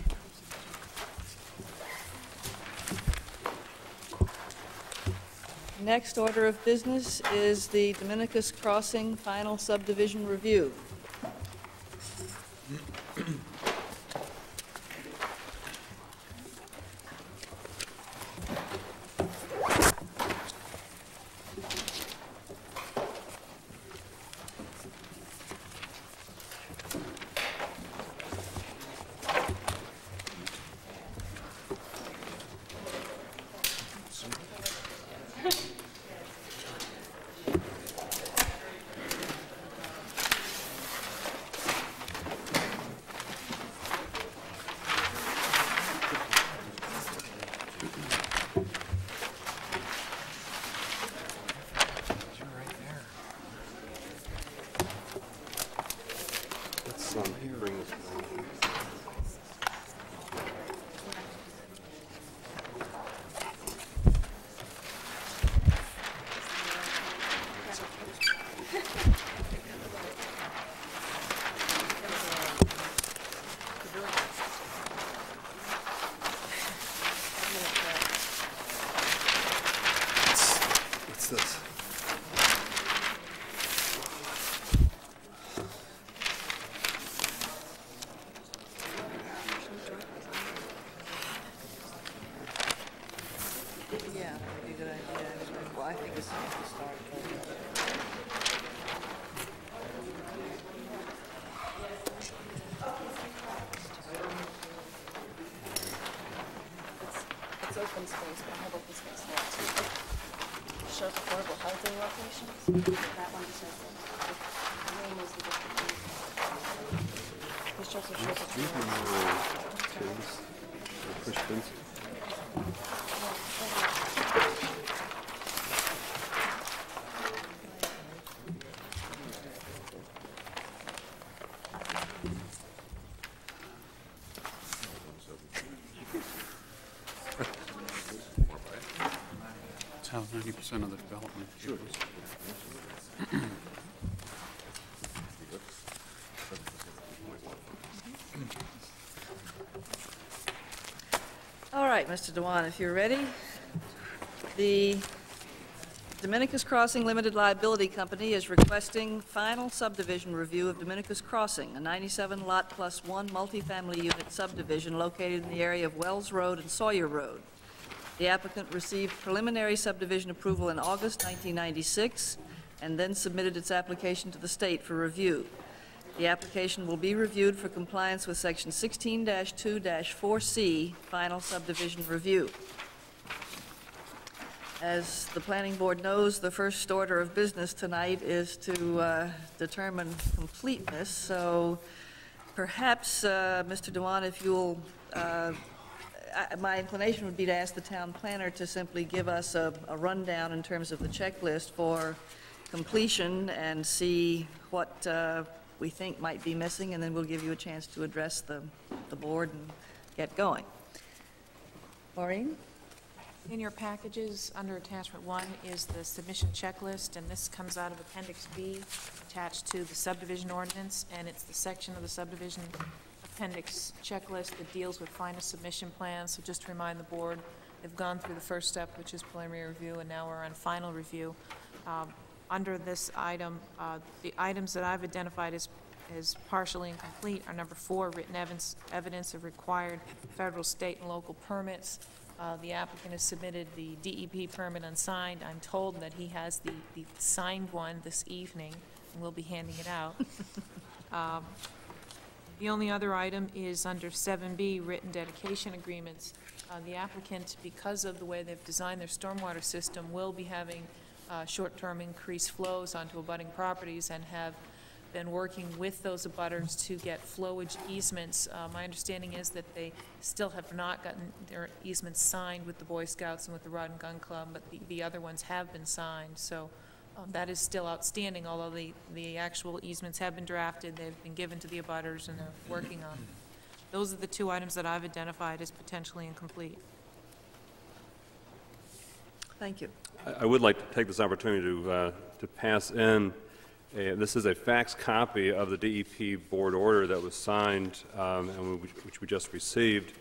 next order of business is the Dominicus Crossing Final Subdivision Review. Open space, but how about this one? Shows affordable housing locations. That one says that. The name is the district. This shows affordable. Chris Benson. That's how ninety percent All right, Mr. Dewan, if you're ready. The Dominicus Crossing Limited Liability Company is requesting final subdivision review of Dominicus Crossing, a 97-lot plus one multifamily unit subdivision located in the area of Wells Road and Sawyer Road. The applicant received preliminary subdivision approval in August 1996 and then submitted its application to the state for review. The application will be reviewed for compliance with Section 16-2-4C, Final Subdivision Review. As the planning board knows, the first order of business tonight is to uh, determine completeness, so perhaps, uh, Mr. Dewan, if you'll, uh, I- my inclination would be to ask the town planner to simply give us a a rundown in terms of the checklist for completion and see what uh, we think might be missing, and then we'll give you a chance to address the, the board and get going. Maureen? In your packages, under attachment one is the submission checklist, and this comes out of Appendix B attached to the subdivision ordinance, and it's the section of the subdivision appendix checklist that deals with final submission plans. So just to remind the board, they've gone through the first step, which is preliminary review, and now we're on final review. Um, Under this item, uh, the items that I've identified as partially incomplete are number four, written evidence, evidence of required federal, state, and local permits. Uh, The applicant has submitted the DEP permit unsigned. I'm told that he has the, the signed one this evening, and we'll be handing it out. Um, The only other item is under 7B, written dedication agreements. Uh, The applicant, because of the way they've designed their stormwater system, will be having uh, short-term increased flows onto abutting properties and have been working with those abutters to get flowage easements. Uh, My understanding is that they still have not gotten their easements signed with the Boy Scouts and with the Rod and Gun Club, but the, the other ones have been signed. So um, that is still outstanding, although the, the actual easements have been drafted, they've been given to the abutters, and they're working on them. Those are the two items that I've identified as potentially incomplete. Thank you. I- I would like to take this opportunity to, uh, to pass in, a- this is a fax copy of the DEP board order that was signed um, and we- which we just received.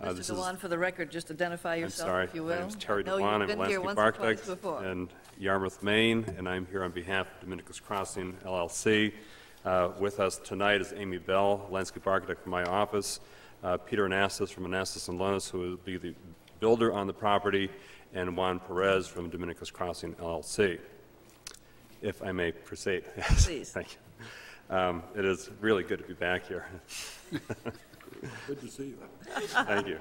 Uh, Mr. this is- Dewan, for the record, just identify I'm yourself, sorry. if you will. My name's Terry I know Dewan. you've I'm a been here landscape once or twice architect before. in Yarmouth, Maine, and I'm here on behalf of Dominicus Crossing LLC. Uh, With us tonight is Amy Bell, landscape architect from my office, uh, Peter Anastas from Anastas and Lennis, who will be the builder on the property, and Juan Perez from Dominicus Crossing LLC. If I may proceed. Yes, Please. Thank you. Um, It is really good to be back here. Good to see you. Thank you.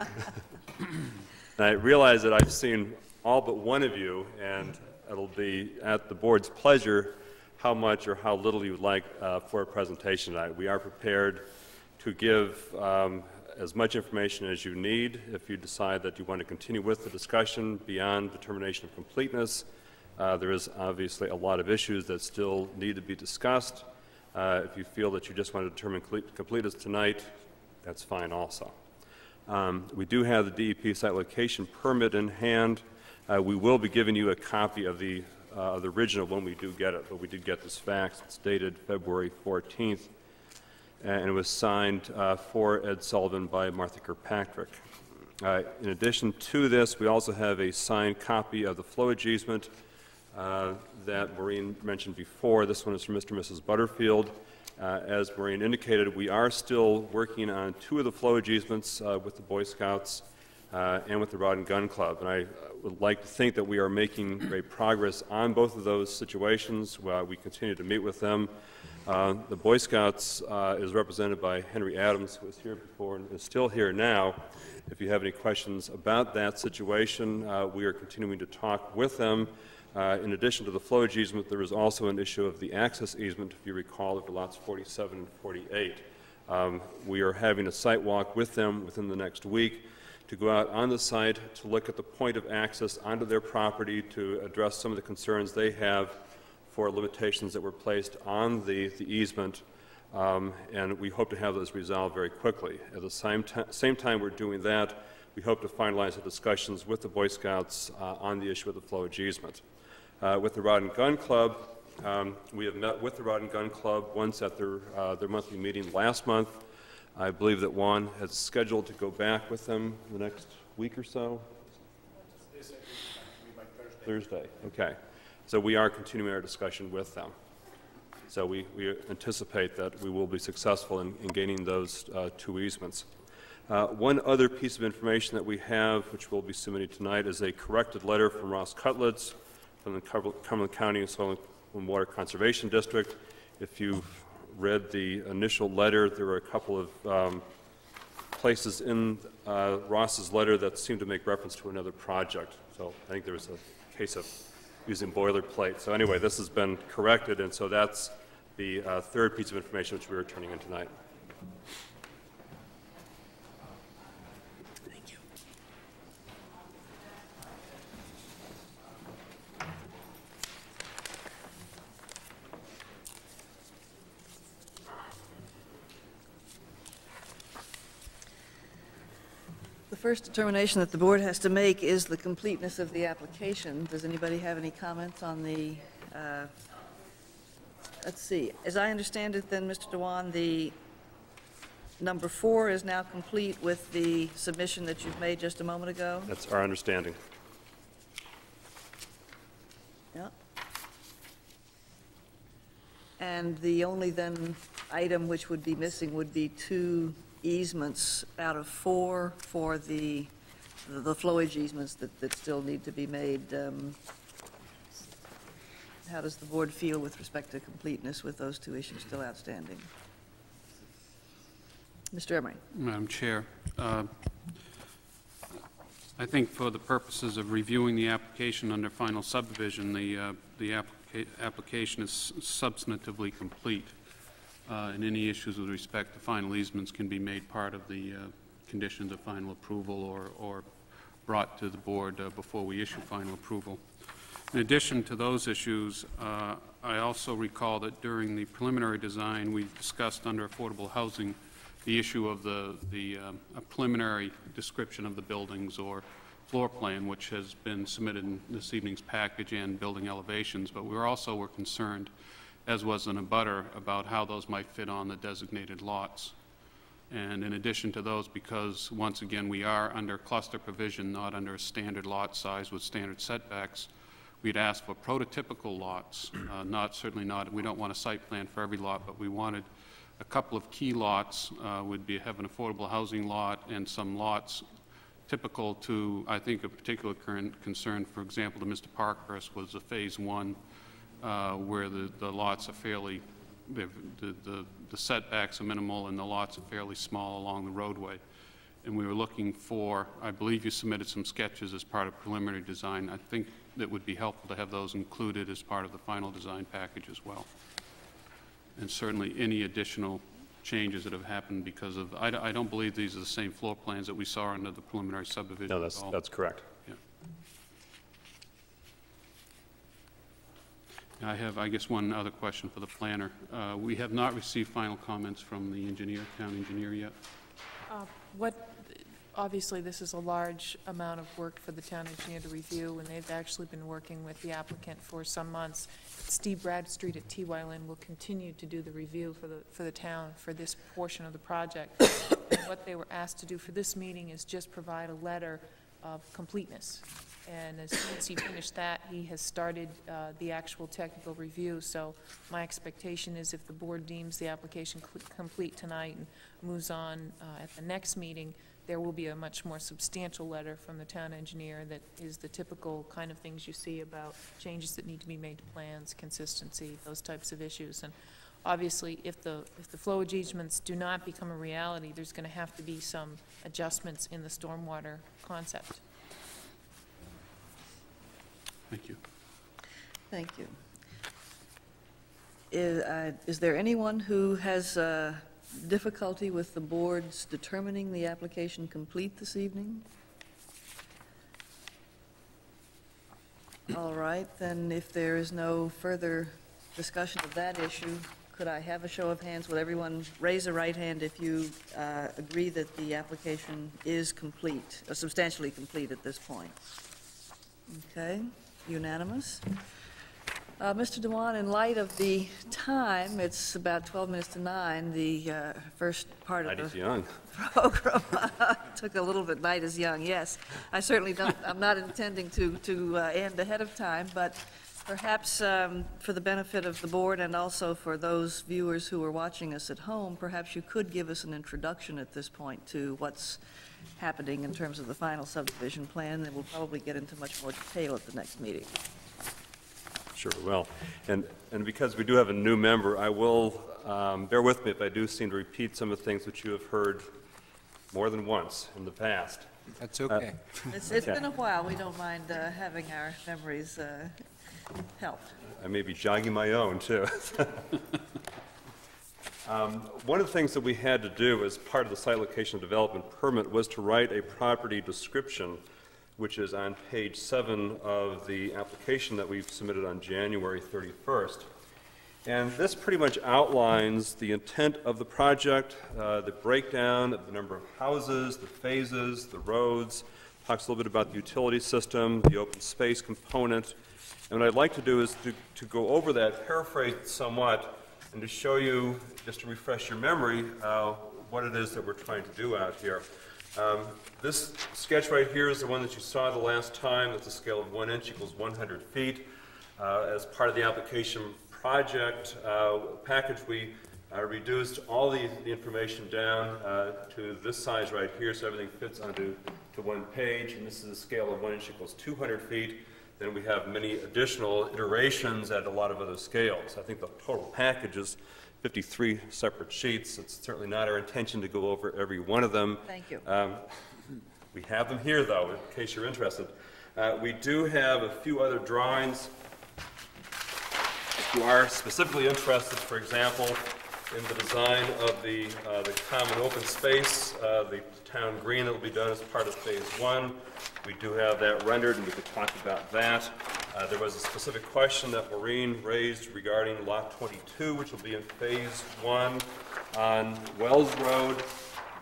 I realize that I've seen all but one of you, and it'll be at the board's pleasure how much or how little you would like uh, for a presentation tonight. We are prepared to give um, as much information as you need. If you decide that you want to continue with the discussion beyond determination of completeness, uh, there is obviously a lot of issues that still need to be discussed. Uh, if you feel that you just want to determine complete- completeness tonight, that's fine also. Um, We do have the DEP site location permit in hand. Uh, We will be giving you a copy of the, uh, the original when we do get it, but we did get this fax. It's dated February 14th, and it was signed uh, for Ed Sullivan by Martha Kirkpatrick. Uh, In addition to this, we also have a signed copy of the flow easement uh, that Maureen mentioned before. This one is from Mr. and Mrs. Butterfield. Uh, As Maureen indicated, we are still working on two of the flow easements with the Boy Scouts uh, and with the Rod and Gun Club. And I uh, would like to think that we are making great progress on both of those situations. We continue to meet with them. Uh, The Boy Scouts uh, is represented by Henry Adams, who was here before and is still here now. If you have any questions about that situation, uh, we are continuing to talk with them. Uh, In addition to the flowage easement, there is also an issue of the access easement, if you recall, for lots 47 and 48. Um, We are having a site walk with them within the next week to go out on the site to look at the point of access onto their property to address some of the concerns they have for limitations that were placed on the the easement, Um, and we hope to have those resolved very quickly. At the same, same time we're doing that, we hope to finalize the discussions with the Boy Scouts uh, on the issue of the flowage easement. Uh, With the Rod and Gun Club, um, we have met with the Rod and Gun Club once at their, uh, their monthly meeting last month. I believe that Juan has scheduled to go back with them the next week or so. Thursday, okay. So we are continuing our discussion with them. So we, we anticipate that we will be successful in, in gaining those uh, two easements. Uh, One other piece of information that we have, which we'll be submitting tonight, is a corrected letter from Ross Cutlets from the Cumberland County Soil and Water Conservation District. If you've read the initial letter, there were a couple of um, places in uh, Ross's letter that seemed to make reference to another project. So I think there was a case of using boilerplate. So anyway, this has been corrected, and so that's the uh, third piece of information which we are turning in tonight. First determination that the board has to make is the completeness of the application. Does anybody have any comments on the, uh, let's see, as I understand it then, Mr. Dewan, the number four is now complete with the submission that you've made just a moment ago? That's our understanding. Yeah. And the only then item which would be missing would be two easements out of four for the, the flowage easements that, that still need to be made. Um, How does the board feel with respect to completeness with those two issues still outstanding? Mr. Emery? Madam Chair, uh, I think for the purposes of reviewing the application under final subdivision, the, uh, the applica- application is substantively complete, uh, and any issues with respect to final easements can be made part of the uh, conditions of final approval or, or brought to the board uh, before we issue final approval. In addition to those issues, uh, I also recall that during the preliminary design, we discussed under affordable housing the issue of the, the a preliminary description of the buildings or floor plan, which has been submitted in this evening's package and building elevations, but we were also were concerned, as was an abutter, about how those might fit on the designated lots. And in addition to those, because once again, we are under cluster provision, not under a standard lot size with standard setbacks, we'd ask for prototypical lots, uh, not, certainly not, we don't want a site plan for every lot, but we wanted a couple of key lots, uh, would be, have an affordable housing lot and some lots typical to, I think, a particular current concern, for example, to Mr. Parkhurst was a Phase One, uh, where the, the lots are fairly, the, the the setbacks are minimal and the lots are fairly small along the roadway. and we were looking for, I believe you submitted some sketches as part of preliminary design. I think that would be helpful to have those included as part of the final design package as well. And certainly any additional changes that have happened because of, I, I don't believe these are the same floor plans that we saw under the preliminary subdivision. No, that's, that's correct. I have, I guess, one other question for the planner. Uh, We have not received final comments from the engineer, town engineer yet. Uh, What, obviously, this is a large amount of work for the town engineer to review, and they've actually been working with the applicant for some months. Steve Bradstreet at TY Lin will continue to do the review for the, for the town for this portion of the project. What they were asked to do for this meeting is just provide a letter of completeness. And as soon as he finished that, he has started uh, the actual technical review. So my expectation is if the board deems the application complete tonight and moves on uh, at the next meeting, there will be a much more substantial letter from the town engineer that is the typical kind of things you see about changes that need to be made to plans, consistency, those types of issues. And obviously, if the, if the flow adjustments do not become a reality, there's going to have to be some adjustments in the stormwater concept. Thank you. Thank you. Is, uh, is there anyone who has uh, difficulty with the board's determining the application complete this evening? All right, then if there is no further discussion of that issue, could I have a show of hands? Would everyone raise a right hand if you uh, agree that the application is complete, or substantially complete at this point? Okay, unanimous. Uh, Mr. Dewan, in light of the time, it's about 12 minutes to 9, the uh, first part of the young. program took a little bit, night is young, yes. I certainly don't, I'm not intending to, to uh, end ahead of time, but perhaps um, for the benefit of the board and also for those viewers who are watching us at home, perhaps you could give us an introduction at this point to what's happening in terms of the final subdivision plan, and we'll probably get into much more detail at the next meeting. Sure we will. And, and because we do have a new member, I will, um, bear with me if I do seem to repeat some of the things which you have heard more than once in the past. That's Uh, okay. It's, it's Okay. been a while, we don't mind uh, having our memories uh, helped. I may be jogging my own, too. Um, One of the things that we had to do as part of the site location development permit was to write a property description, which is on page seven of the application that we submitted on January 31st. And this pretty much outlines the intent of the project, uh, the breakdown of the number of houses, the phases, the roads, talks a little bit about the utility system, the open space component. And what I'd like to do is to, to go over that, paraphrase somewhat, and to show you, just to refresh your memory, uh, what it is that we're trying to do out here. Um, This sketch right here is the one that you saw the last time. It's a scale of one inch equals 100 feet. Uh, As part of the application project uh, package, we uh, reduced all the, the information down uh, to this size right here, so everything fits onto to one page. And this is a scale of one inch equals 200 feet. Then we have many additional iterations at a lot of other scales. I think the total package is 53 separate sheets. It's certainly not our intention to go over every one of them. Thank you. Um, We have them here, though, in case you're interested. Uh, We do have a few other drawings. If you are specifically interested, for example, in the design of the, uh, the common open space, uh, the town green that will be done as part of Phase One, we do have that rendered, and we could talk about that. Uh, There was a specific question that Maureen raised regarding Lot 22, which will be in Phase One on Wells Road.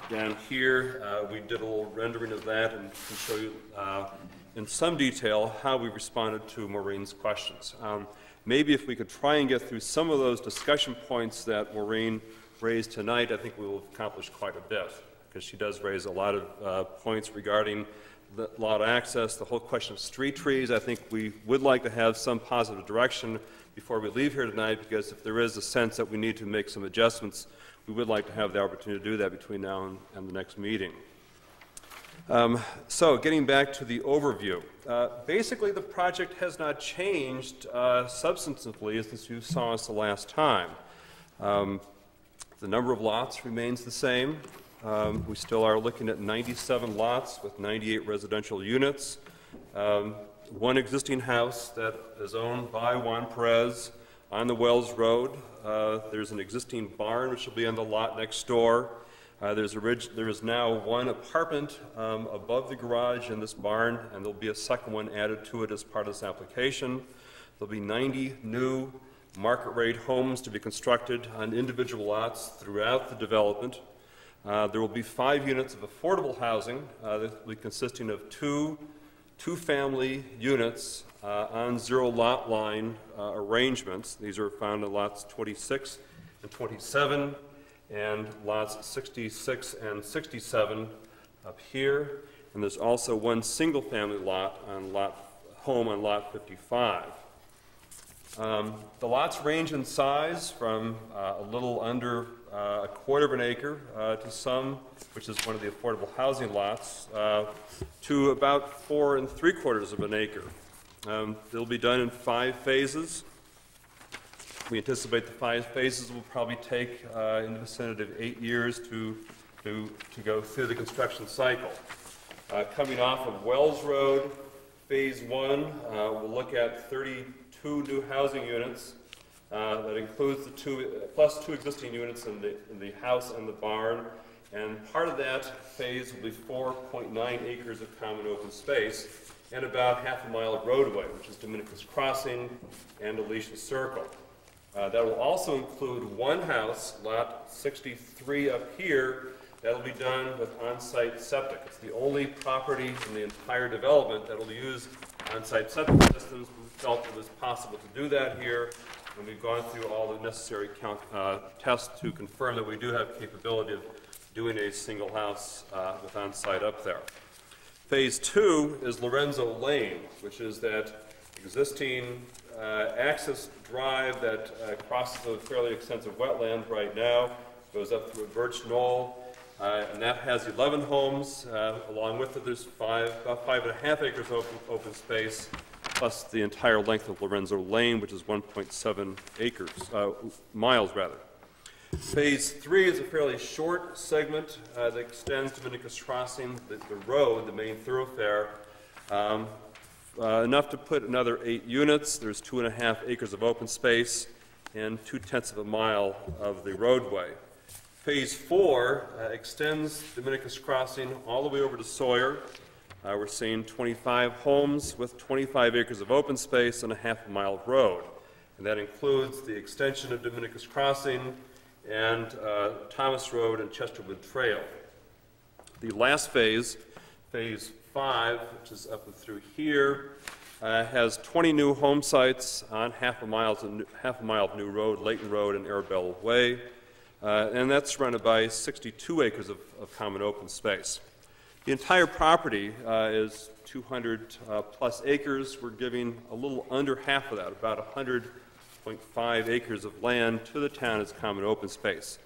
Down here, uh, we did a little rendering of that and can show you uh, in some detail how we responded to Maureen's questions. Um, Maybe if we could try and get through some of those discussion points that Maureen raised tonight, I think we will accomplish quite a bit, because she does raise a lot of uh, points regarding the lot access, the whole question of street trees. I think we would like to have some positive direction before we leave here tonight, because if there is a sense that we need to make some adjustments, we would like to have the opportunity to do that between now and, and the next meeting. Um, so, getting back to the overview. Uh, basically, the project has not changed uh, substantively as you saw us the last time. Um, the number of lots remains the same. Um, We still are looking at 97 lots with 98 residential units. Um, One existing house that is owned by Juan Perez on the Wells Road. Uh, There's an existing barn which will be on the lot next door. Uh, There's a ridge, there is now one apartment um, above the garage in this barn, and there'll be a second one added to it as part of this application. There'll be 90 new market-rate homes to be constructed on individual lots throughout the development. Uh, There will be five units of affordable housing uh, that will be consisting of two two-family units uh, on zero-lot line uh, arrangements. These are found in lots 26 and 27, and lots 66 and 67 up here. And there's also one single-family lot on lot, home on lot 55. Um, The lots range in size from uh, a little under uh, a quarter of an acre uh, to some, which is one of the affordable housing lots, uh, to about four and three quarters of an acre. Um, They'll be done in five phases. We anticipate the five phases will probably take uh, in the vicinity of eight years to, to, to go through the construction cycle. Uh, Coming off of Wells Road, Phase One, we'll look at 32 new housing units. Uh, That includes the two, plus two existing units in the, in the house and the barn. And part of that phase will be 4.9 acres of common open space and about half a mile of roadway, which is Dominicus Crossing and Alicia Circle. Uh, That will also include one house, Lot 63 up here, that'll be done with on-site septic. It's the only property in the entire development that will use on-site septic systems. We felt it was possible to do that here, and we've gone through all the necessary count, uh, tests to confirm that we do have capability of doing a single house uh, with on-site up there. Phase two is Lorenzo Lane, which is that existing uh, access drive that uh, crosses a fairly extensive wetland right now, goes up through a birch knoll, uh, and that has 11 homes. Uh, along with it, there's five, about five and a half acres open, open space, plus the entire length of Lorenzo Lane, which is 1.7 acres, uh, miles rather. Phase three is a fairly short segment uh, that extends Dominicus Crossing, the, the road, the main thoroughfare, um, uh, enough to put another eight units. There's two and a half acres of open space and two tenths of a mile of the roadway. Phase four uh, extends Dominicus Crossing all the way over to Sawyer. Uh, we're seeing 25 homes with 25 acres of open space and a half mile road. And that includes the extension of Dominicus Crossing and uh, Thomas Road and Chesterwood Trail. The last phase, phase five, which is up and through here, uh, has 20 new home sites on half a mile, of, half a mile of new road, Layton Road and Arabella Way, uh, and that's surrounded by 62 acres of, of, common open space. The entire property uh, is 200 uh, plus acres. We're giving a little under half of that, about 100.5 acres of land to the town as common open space.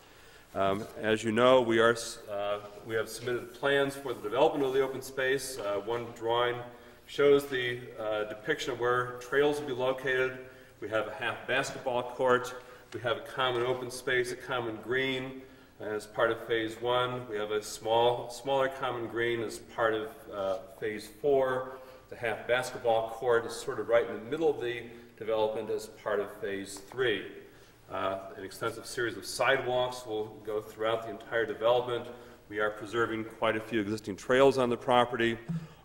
Um, as you know, we, are, uh, we have submitted plans for the development of the open space. Uh, one drawing shows the uh, depiction of where trails will be located. We have a half basketball court. We have a common open space, a common green as part of phase one. We have a small, smaller common green as part of uh, phase four. The half basketball court is sort of right in the middle of the development as part of phase three. Uh, an extensive series of sidewalks will go throughout the entire development. We are preserving quite a few existing trails on the property.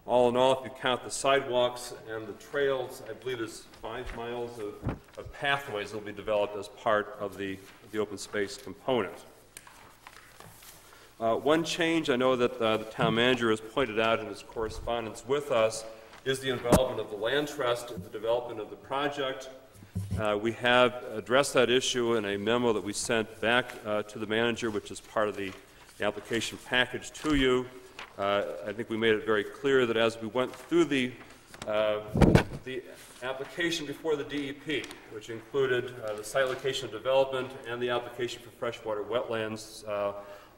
All in all, if you count the sidewalks and the trails, I believe there's five miles of, of pathways that will be developed as part of the, the open space component. Uh, one change I know that uh, the town manager has pointed out in his correspondence with us is the involvement of the land trust in the development of the project. Uh, we have addressed that issue in a memo that we sent back uh, to the manager, which is part of the, the application package to you. Uh, I think we made it very clear that as we went through the, uh, the application before the DEP, which included the site location development and the application for freshwater wetlands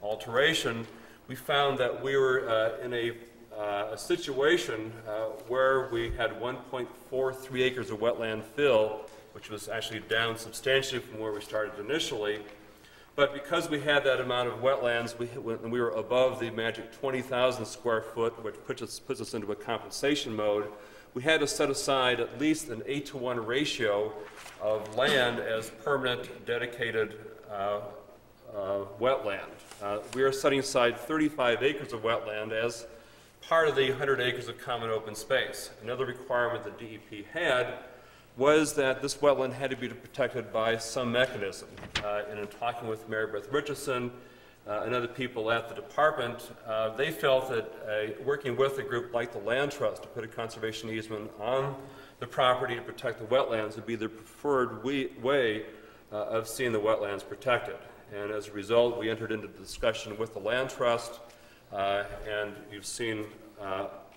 alteration, we found that we were uh, in a, uh, a situation where we had 1.43 acres of wetland fill, which was actually down substantially from where we started initially. But because we had that amount of wetlands, we, we were above the magic 20,000 square foot, which puts us, puts us into a compensation mode, we had to set aside at least an 8 to 1 ratio of land as permanent dedicated uh, uh, wetland. Uh, we are setting aside 35 acres of wetland as part of the 100 acres of common open space. Another requirement that DEP had was that this wetland had to be protected by some mechanism. Uh, and in talking with Mary Beth Richardson uh, and other people at the department, uh, they felt that working with a group like the Land Trust to put a conservation easement on the property to protect the wetlands would be the preferred we, way uh, of seeing the wetlands protected. And as a result, we entered into discussion with the Land Trust, uh, and you've seen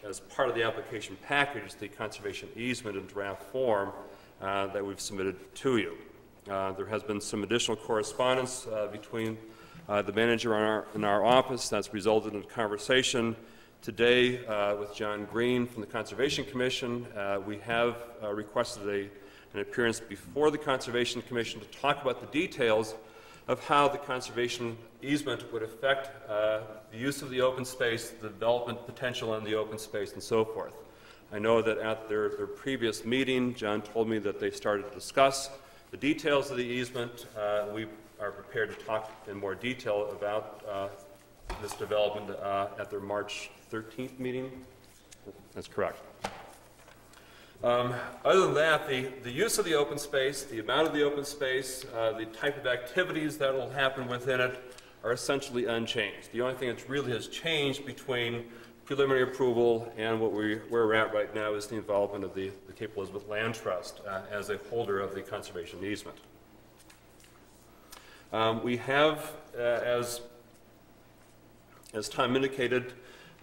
as part of the application package the conservation easement in draft form uh, that we've submitted to you. Uh, there has been some additional correspondence uh, between uh, the manager in our, in our, office that's resulted in a conversation today uh, with John Green from the Conservation Commission. Uh, we have requested a, an appearance before the Conservation Commission to talk about the details of how the conservation easement would affect uh, the use of the open space, the development potential in the open space, and so forth. I know that at their, their previous meeting, John told me that they started to discuss the details of the easement. Uh, we are prepared to talk in more detail about uh, this development uh, at their March 13th meeting. That's correct. Um, other than that, the, the use of the open space, the amount of the open space, uh, the type of activities that will happen within it are essentially unchanged. The only thing that really has changed between preliminary approval and what we, where we're at right now is the involvement of the, the Cape Elizabeth Land Trust uh, as a holder of the conservation easement. Um, we have, uh, as, as Tom indicated,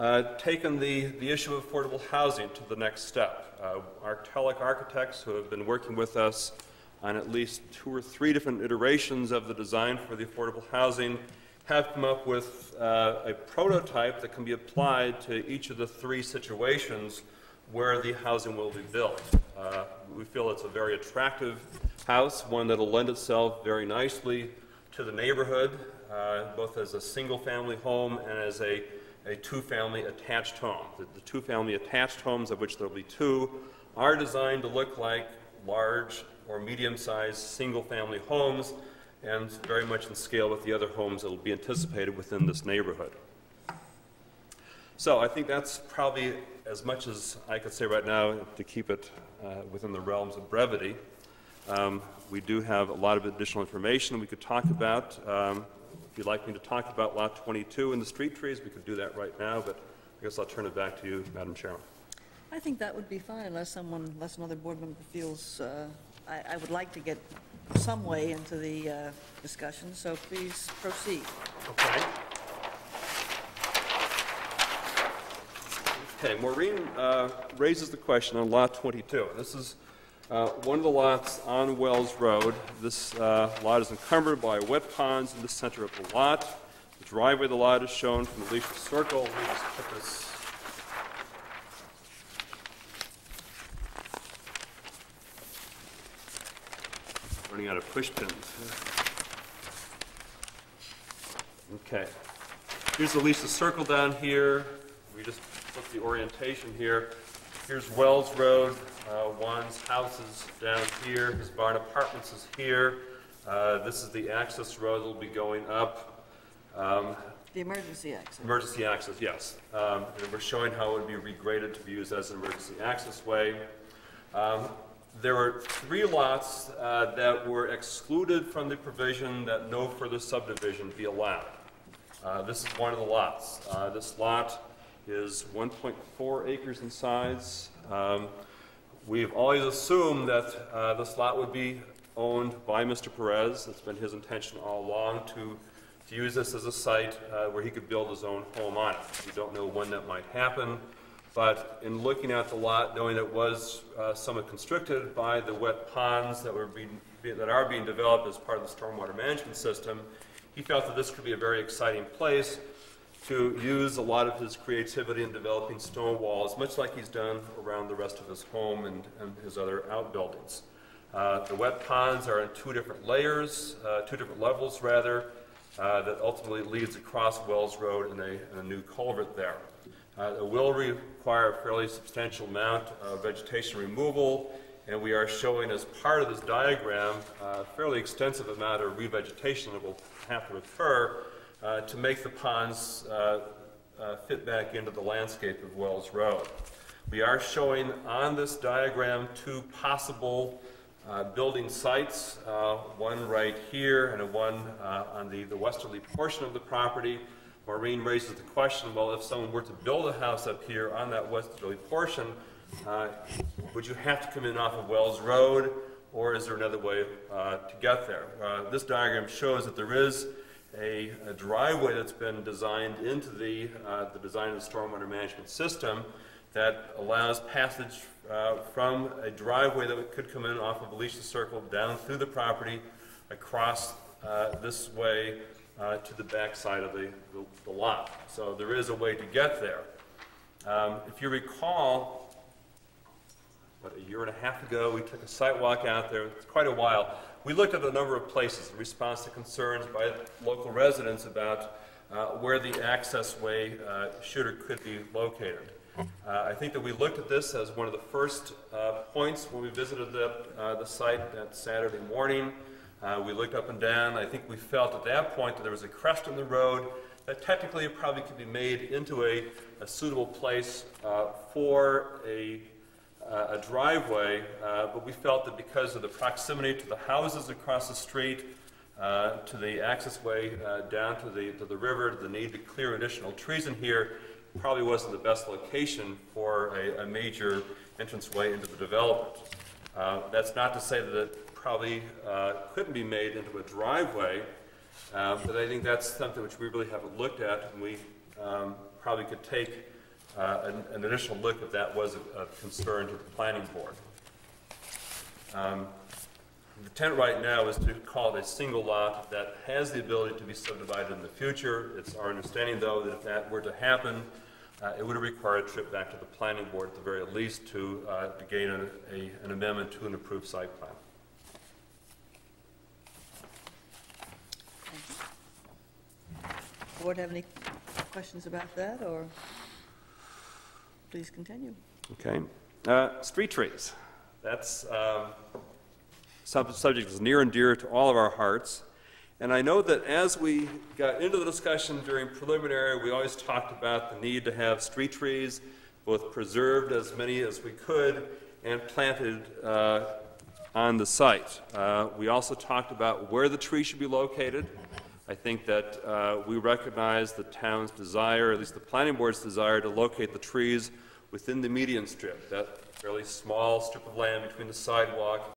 uh, taken the, the issue of affordable housing to the next step. Uh, our TELEC architects who have been working with us on at least two or three different iterations of the design for the affordable housing have come up with uh, a prototype that can be applied to each of the three situations where the housing will be built. Uh, we feel it's a very attractive house, one that will lend itself very nicely to the neighborhood, uh, both as a single family home and as a a two-family attached home. The, the two-family attached homes, of which there will be two, are designed to look like large or medium-sized single-family homes and very much in scale with the other homes that will be anticipated within this neighborhood. So I think that's probably as much as I could say right now to keep it uh, within the realms of brevity. Um, we do have a lot of additional information we could talk about. Um, if you'd like me to talk about Lot 22 and the street trees, we could do that right now, but I guess I'll turn it back to you, Madam Chairman. I think that would be fine unless someone, unless another board member feels, uh, I, I would like to get some way into the uh, discussion, so please proceed. Okay. Okay, Maureen uh, raises the question on Lot 22. This is uh, one of the lots on Wells Road, this uh, lot is encumbered by wet ponds in the center of the lot. The driveway of the lot is shown from the Alicia Circle. Let me just put this running out of push pins. Okay. Here's the Alicia Circle down here. We just put the orientation here. Here's Wells Road. Uh, Juan's house is down here. His barn apartments is here. Uh, this is the access road that will be going up. Um, the emergency access. Emergency access, yes. Um, and we're showing how it would be regraded to be used as an emergency access way. Um, there were three lots uh, that were excluded from the provision that no further subdivision be allowed. Uh, this is one of the lots. Uh, this lot is 1.4 acres in size. Um, We've always assumed that uh, this lot would be owned by Mr. Perez. It's been his intention all along to, to use this as a site uh, where he could build his own home on it. We don't know when that might happen, but in looking at the lot, knowing that it was uh, somewhat constricted by the wet ponds that, were being, that are being developed as part of the stormwater management system, he felt that this could be a very exciting place to use a lot of his creativity in developing stone walls, much like he's done around the rest of his home and, and his other outbuildings. Uh, the wet ponds are in two different layers, uh, two different levels rather. uh, that ultimately leads across Wells Road and a, a new culvert there. Uh, It will require a fairly substantial amount of vegetation removal, and we are showing as part of this diagram a fairly extensive amount of revegetation that will have to occur uh, to make the ponds uh, uh, fit back into the landscape of Wells Road. We are showing on this diagram two possible uh, building sites, uh, one right here and one on the, the westerly portion of the property. Maureen raises the question, well, if someone were to build a house up here on that westerly portion, uh, would you have to come in off of Wells Road, or is there another way uh, to get there? Uh, this diagram shows that there is a, a driveway that's been designed into the, uh, the design of the stormwater management system that allows passage uh, from a driveway that could come in off of Alicia Circle down through the property across uh, this way to the backside of the, the, the lot. So there is a way to get there. Um, if you recall, what, a year and a half ago, we took a site walk out there, it's quite a while. We looked at a number of places in response to concerns by local residents about uh, where the access way uh, should or could be located. Uh, I think that we looked at this as one of the first uh, points when we visited the, uh, the site that Saturday morning. Uh, we looked up and down. I think we felt at that point that there was a crest in the road that technically probably could be made into a, a suitable place for a, a driveway, uh, but we felt that because of the proximity to the houses across the street, uh, to the access way uh, down to the, to the river, the need to clear additional trees in here, probably wasn't the best location for a, a major entranceway into the development. Uh, that's not to say that it probably uh, couldn't be made into a driveway, uh, but I think that's something which we really haven't looked at, and we um, probably could take uh, an, an additional look if that was a, a concern to the planning board. Um, the intent right now is to call it a single lot that has the ability to be subdivided in the future. It's our understanding, though, that if that were to happen, uh, it would require a trip back to the planning board at the very least to, uh, to gain an, a, an amendment to an approved site plan. Board have any questions about that, or please continue? Okay. Uh, street trees. That's um, sub- subject is near and dear to all of our hearts. And I know that as we got into the discussion during preliminary, we always talked about the need to have street trees, both preserved as many as we could and planted uh, on the site. Uh, we also talked about where the tree should be located. I think that uh, we recognize the town's desire, at least the planning board's desire, to locate the trees within the median strip, that fairly small strip of land between the sidewalk